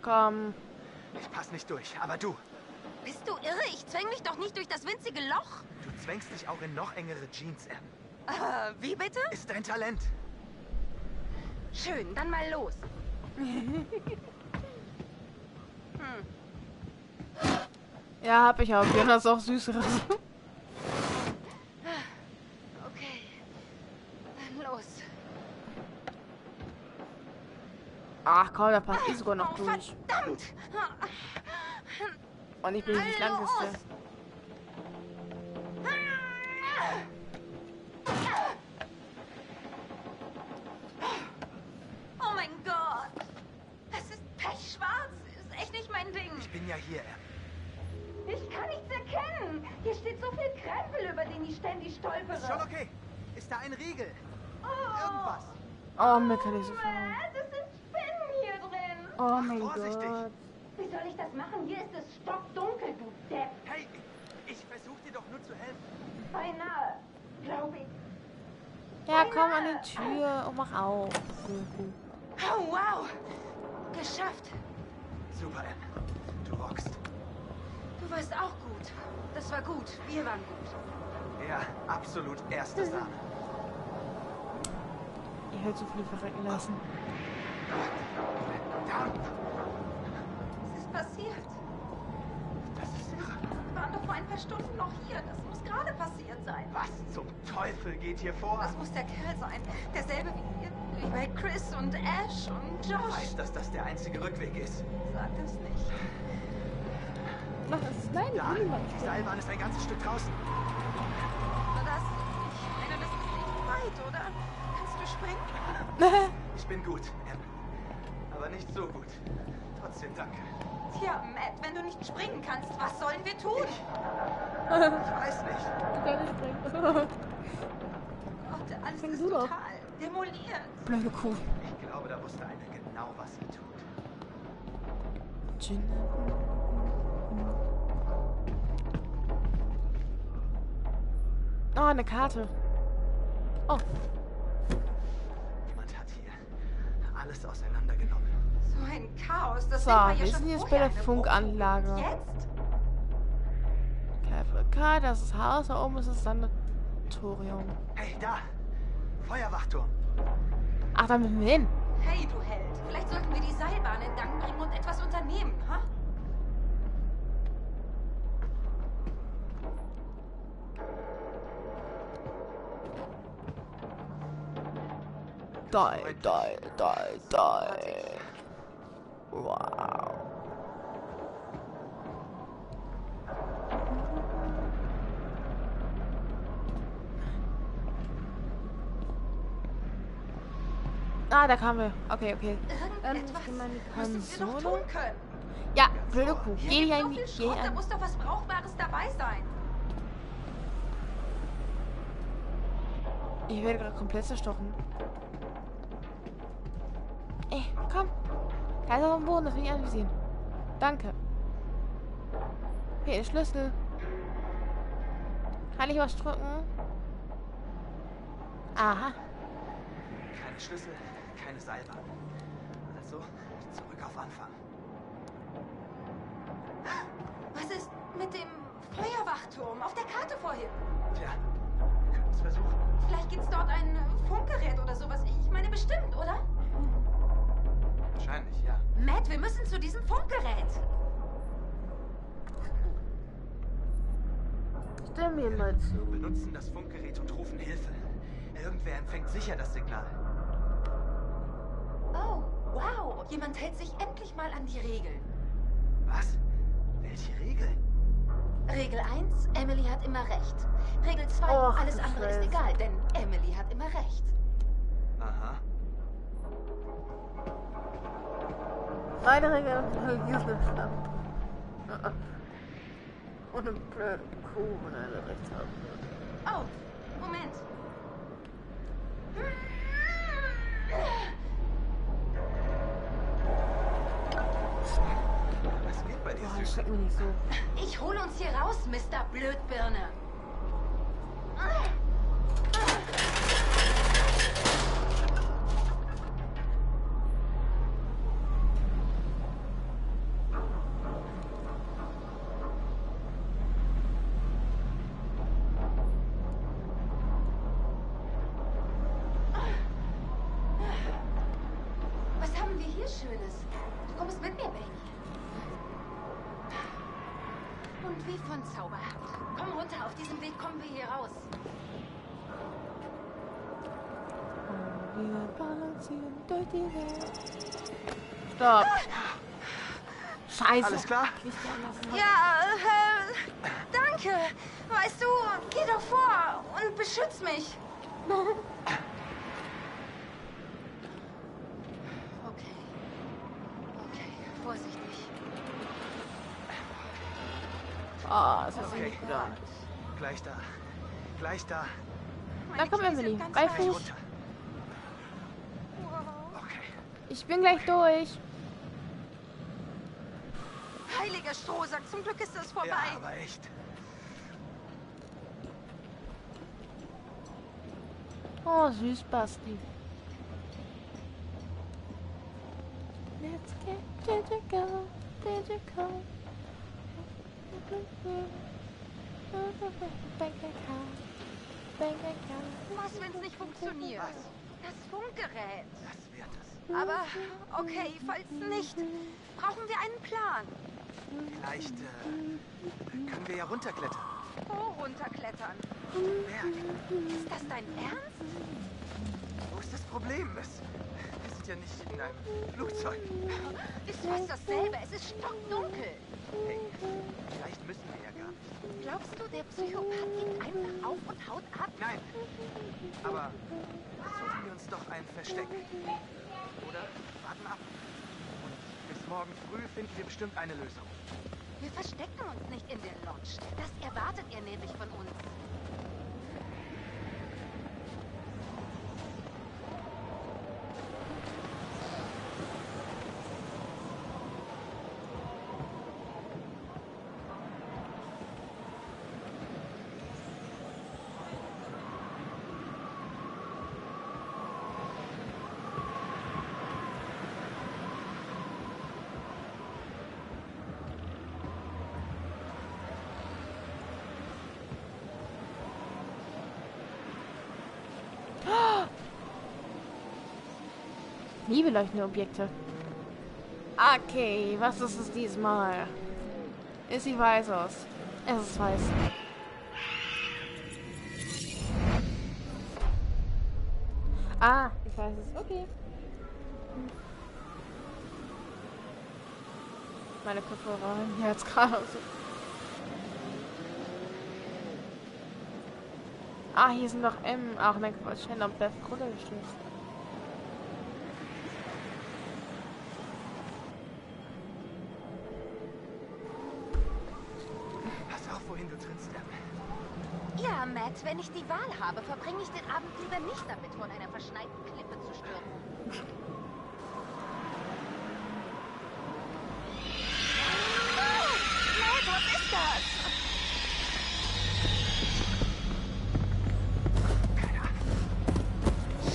Komm.
Ich pass nicht durch, aber du.
Bist du irre? Ich zwäng mich doch nicht durch das winzige Loch.
Du zwängst dich auch in noch engere Jeans, Em.
Äh, wie bitte?
Ist dein Talent.
Schön, dann mal los. hm.
Ja, hab ich auch. Jonas ist auch süßeres.
Okay. Dann los.
Ach komm, da passt ich sogar noch
oh,
durch.
Verdammt!
Und ich bin nicht langeste.
Oh mein Gott! Das ist pechschwarz. Ist echt nicht mein Ding.
Ich bin ja hier, Em.
Ich kann nichts erkennen. Hier steht so viel Krempel, über den ich ständig stolpere.
Ist schon okay. Ist da ein Riegel?
Oh.
Irgendwas?
Oh, mir kann ich so viel.
Es sind Spinnen hier drin.
Oh mein
Vorsichtig.
Gott.
Wie soll ich das machen? Hier ist es stockdunkel, du Depp.
Hey, ich versuche dir doch nur zu helfen.
Beinahe, glaube ich.
Ja, komm an die Tür und mach auf.
Oh, wow. Geschafft.
Super, Em. Du rockst.
Du warst auch gut. Das war gut. Wir waren gut.
Ja, absolut erste Sahne.
Ihr hört so viel verrecken lassen.
Verdammt.
Was ist passiert?
Das ist.
Wir waren doch vor ein paar Stunden noch hier. Das muss gerade passiert sein.
Was zum Teufel geht hier vor?
Das muss der Kerl sein. Derselbe wie, wie bei Chris und Ash und Josh.
weißt, dass das der einzige Rückweg ist.
Sag es nicht.
Mach es. Nein, ich
Da, die Seilbahn ist ein ganzes Stück draußen.
Aber das, ich meine, das ist nicht weit, oder? Kannst du springen?
Ich bin gut, Em. Aber nicht so gut. Trotzdem danke.
Tja, Matt, wenn du nicht springen kannst, was sollen wir tun?
Ich weiß nicht.
Ich kann nicht springen.
Gott, alles
Spring
ist
du doch.
total demoliert.
Blöde Kuh.
Ich glaube, da wusste einer genau, was sie tut.
Gin. Oh, eine Karte. Oh,
Jemand hat hier alles auseinandergenommen.
So ein Chaos, das
So, wir
schon
sind jetzt bei der
eine
Funkanlage.
Jetzt?
KFK, das ist das Haus, da oben ist das Sanatorium.
Hey, da! Feuerwachturm.
Ach, da müssen wir hin.
Hey, du Held. Vielleicht sollten wir die Seilbahn in Gang bringen und etwas unternehmen, ha?
Die, die, die, die. Wow. Ah, da kamen wir. Okay, okay. Ähm,
Irgendetwas
die
müssen wir doch tun können.
Ja, blöde Kuh. Geh hier in die. Geh
da muss doch was Brauchbares dabei sein.
Ich werde gerade komplett zerstochen. Ey, komm. Da ist er auf dem Boden, das will ich anvisieren. Danke. Hier Schlüssel. Kann ich was drücken? Aha.
Keine Schlüssel, keine Seilbahn. Also, zurück auf Anfang.
Was ist mit dem Feuerwachturm auf der Karte vorhin?
Tja, wir könnten es versuchen.
Vielleicht gibt's dort ein Funkgerät oder sowas. Ich meine bestimmt, oder?
Wahrscheinlich, ja.
Matt, wir müssen zu diesem Funkgerät.
er mir mal zu.
Wir benutzen das Funkgerät und rufen Hilfe. Irgendwer empfängt sicher das Signal.
Oh, wow. Jemand hält sich endlich mal an die Regeln.
Was? Welche Regeln?
Regel 1, Emily hat immer recht. Regel 2, oh, alles andere Scheiße. ist egal, denn Emily hat immer recht.
Aha.
Meine Regel ist eine Schlampe. Und eine blöde Kuh, wenn alle recht haben würde.
Oh, Moment.
Was geht bei dir,
Boah, Süß? mich nicht so.
Ich hole uns hier raus, Mr. Blödbirne.
Stopp. Scheiße.
Alles klar?
Ja, äh, danke. Weißt du, geh doch vor und beschütz mich.
Okay. Okay, vorsichtig.
Oh, das ist okay. nicht gut an.
Gleich da. Gleich da.
Da kommt Emily. Bei Fuß. Ich bin gleich durch.
Heiliger Strohsack, zum Glück ist das vorbei.
Ja, aber echt.
Oh, süß, Basti. Let's get digital, digital.
Was, wenn es nicht funktioniert?
Was?
Das Funkgerät.
Das wird es.
Aber okay, falls nicht, brauchen wir einen Plan.
Vielleicht äh, können wir ja runterklettern.
Wo runterklettern?
Berg.
Ist das dein Ernst?
Wo ist das Problem? Es, ja nicht in einem Flugzeug.
Ist fast dasselbe. Es ist stockdunkel.
Hey, vielleicht müssen wir ja gar nicht.
Glaubst du, der Psychopath gibt einfach auf und haut ab?
Nein. Aber suchen wir uns doch ein Versteck. Oder warten ab. Und bis morgen früh finden wir bestimmt eine Lösung.
Wir verstecken uns nicht in der Lodge. Das erwartet ihr nämlich von uns.
Liebe leuchtende Objekte. Okay, was ist es diesmal? Es sieht weiß aus. Es ist weiß. Ah, ich weiß es. Okay. Meine Kopfhörer hier jetzt gerade. Ah, hier sind noch M. Ach, mein Gott, ich hätte noch Beth runtergestürzt.
Matt, wenn ich die Wahl habe, verbringe ich den Abend lieber nicht damit, von einer verschneiten Klippe zu Matt, was ist
das?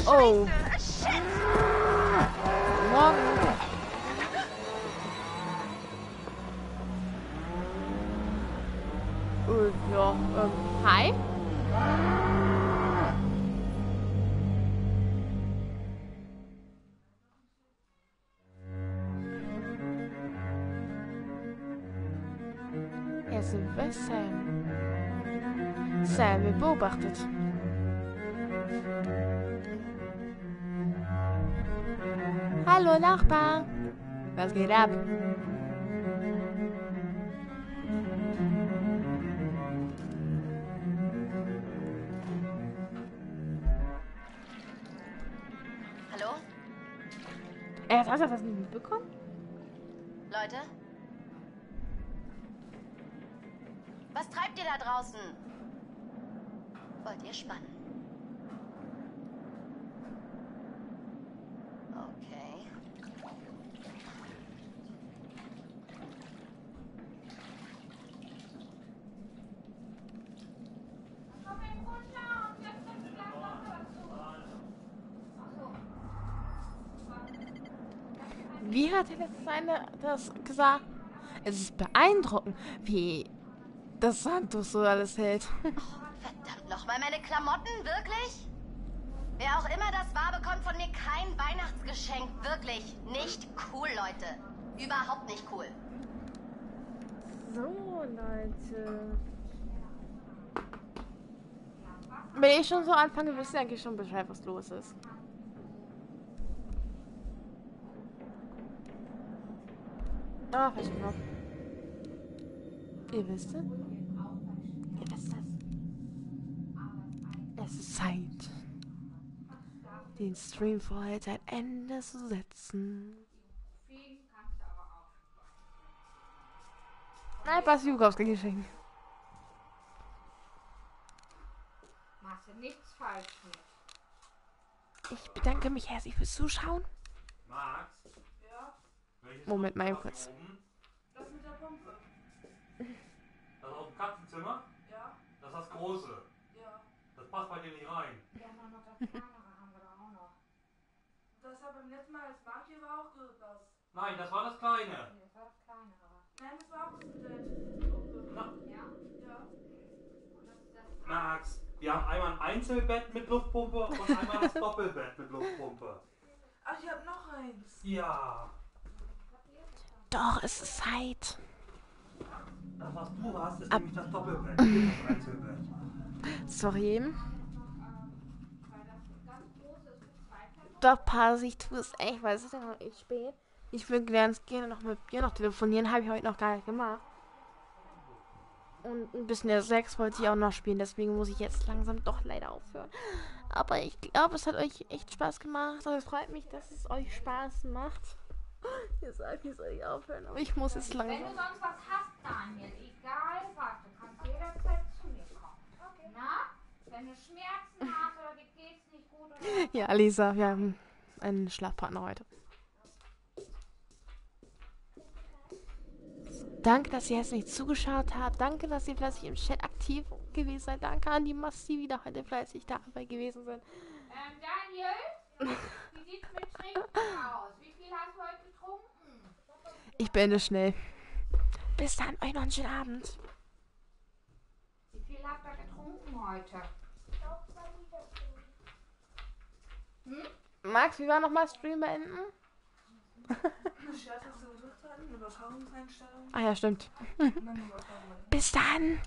Oh. Er wird beobachtet. Hallo Nachbar. Was geht ab?
Hallo?
Äh, hast du das nicht mitbekommen?
Leute? Was treibt ihr da draußen? Wollt ihr spannen? Okay.
Wie hat der letzte eine das gesagt? Es ist beeindruckend, wie das Santos so alles hält.
Verdammt nochmal, meine Klamotten, wirklich? Wer auch immer das war, bekommt von mir kein Weihnachtsgeschenk. Wirklich nicht cool, Leute. Überhaupt nicht cool.
So, Leute. Wenn ich schon so anfange, wisst ihr eigentlich schon Bescheid, was los ist. Ah, oh, falscher Knopf. Ihr wisst es? Ihr wisst es. Es ist Zeit, den Stream für heute ein Ende zu setzen. Nein, passt Jugowski geschenkt.
Machst du nichts falsch mit.
Ich bedanke mich herzlich fürs Zuschauen.
Max?
Ja?
Moment mal kurz.
Das mit der Pumpe.
Das aus dem Katzenzimmer?
Ja.
Das ist das große. Passt bei dir nicht rein.
Ja, noch das kleinere haben wir da auch noch. Das hat beim letzten Mal, als Mark hier war, auch das.
Nein, das war das kleine.
Nee, das war das kleinere. Nein, das war auch das Pumpe.
Na.
Ja? Ja.
Max, wir haben einmal ein Einzelbett mit Luftpumpe und einmal das Doppelbett mit Luftpumpe.
Ach, ich hab noch eins.
Ja.
Doch, es ist Zeit.
Das, was du hast, ist nämlich das Doppelbett, nicht das Einzelbett.
Sorry. Doch, Pause, ich tue es echt, weil es ist ja noch echt spät. Ich würde ganz gerne noch mit dir noch telefonieren, habe ich heute noch gar nicht gemacht. Und ein bisschen der 6 wollte ich auch noch spielen, deswegen muss ich jetzt langsam doch leider aufhören. Aber ich glaube, es hat euch echt Spaß gemacht. Und es freut mich, dass es euch Spaß macht. Ihr sagt, ich soll ich aufhören, aber ich muss jetzt
Wenn du
langsam.
sonst was hast, Daniel, egal was, Na? Wenn du Schmerzen hast oder dir geht's nicht gut oder
Ja, Lisa, wir haben einen Schlafpartner heute. Danke, dass ihr jetzt nicht zugeschaut habt. Danke, dass ihr fleißig im Chat aktiv gewesen seid. Danke an die Massi, die wieder heute fleißig dabei gewesen sind.
Ähm, Daniel? Wie sieht's mit Trinken aus? Wie viel hast du heute getrunken?
Ich beende schnell. Bis dann, euch noch einen schönen Abend.
Wie viel habt ihr heute? Hm?
Max, wie war nochmal Stream beenden? Ah ja, stimmt. Bis dann.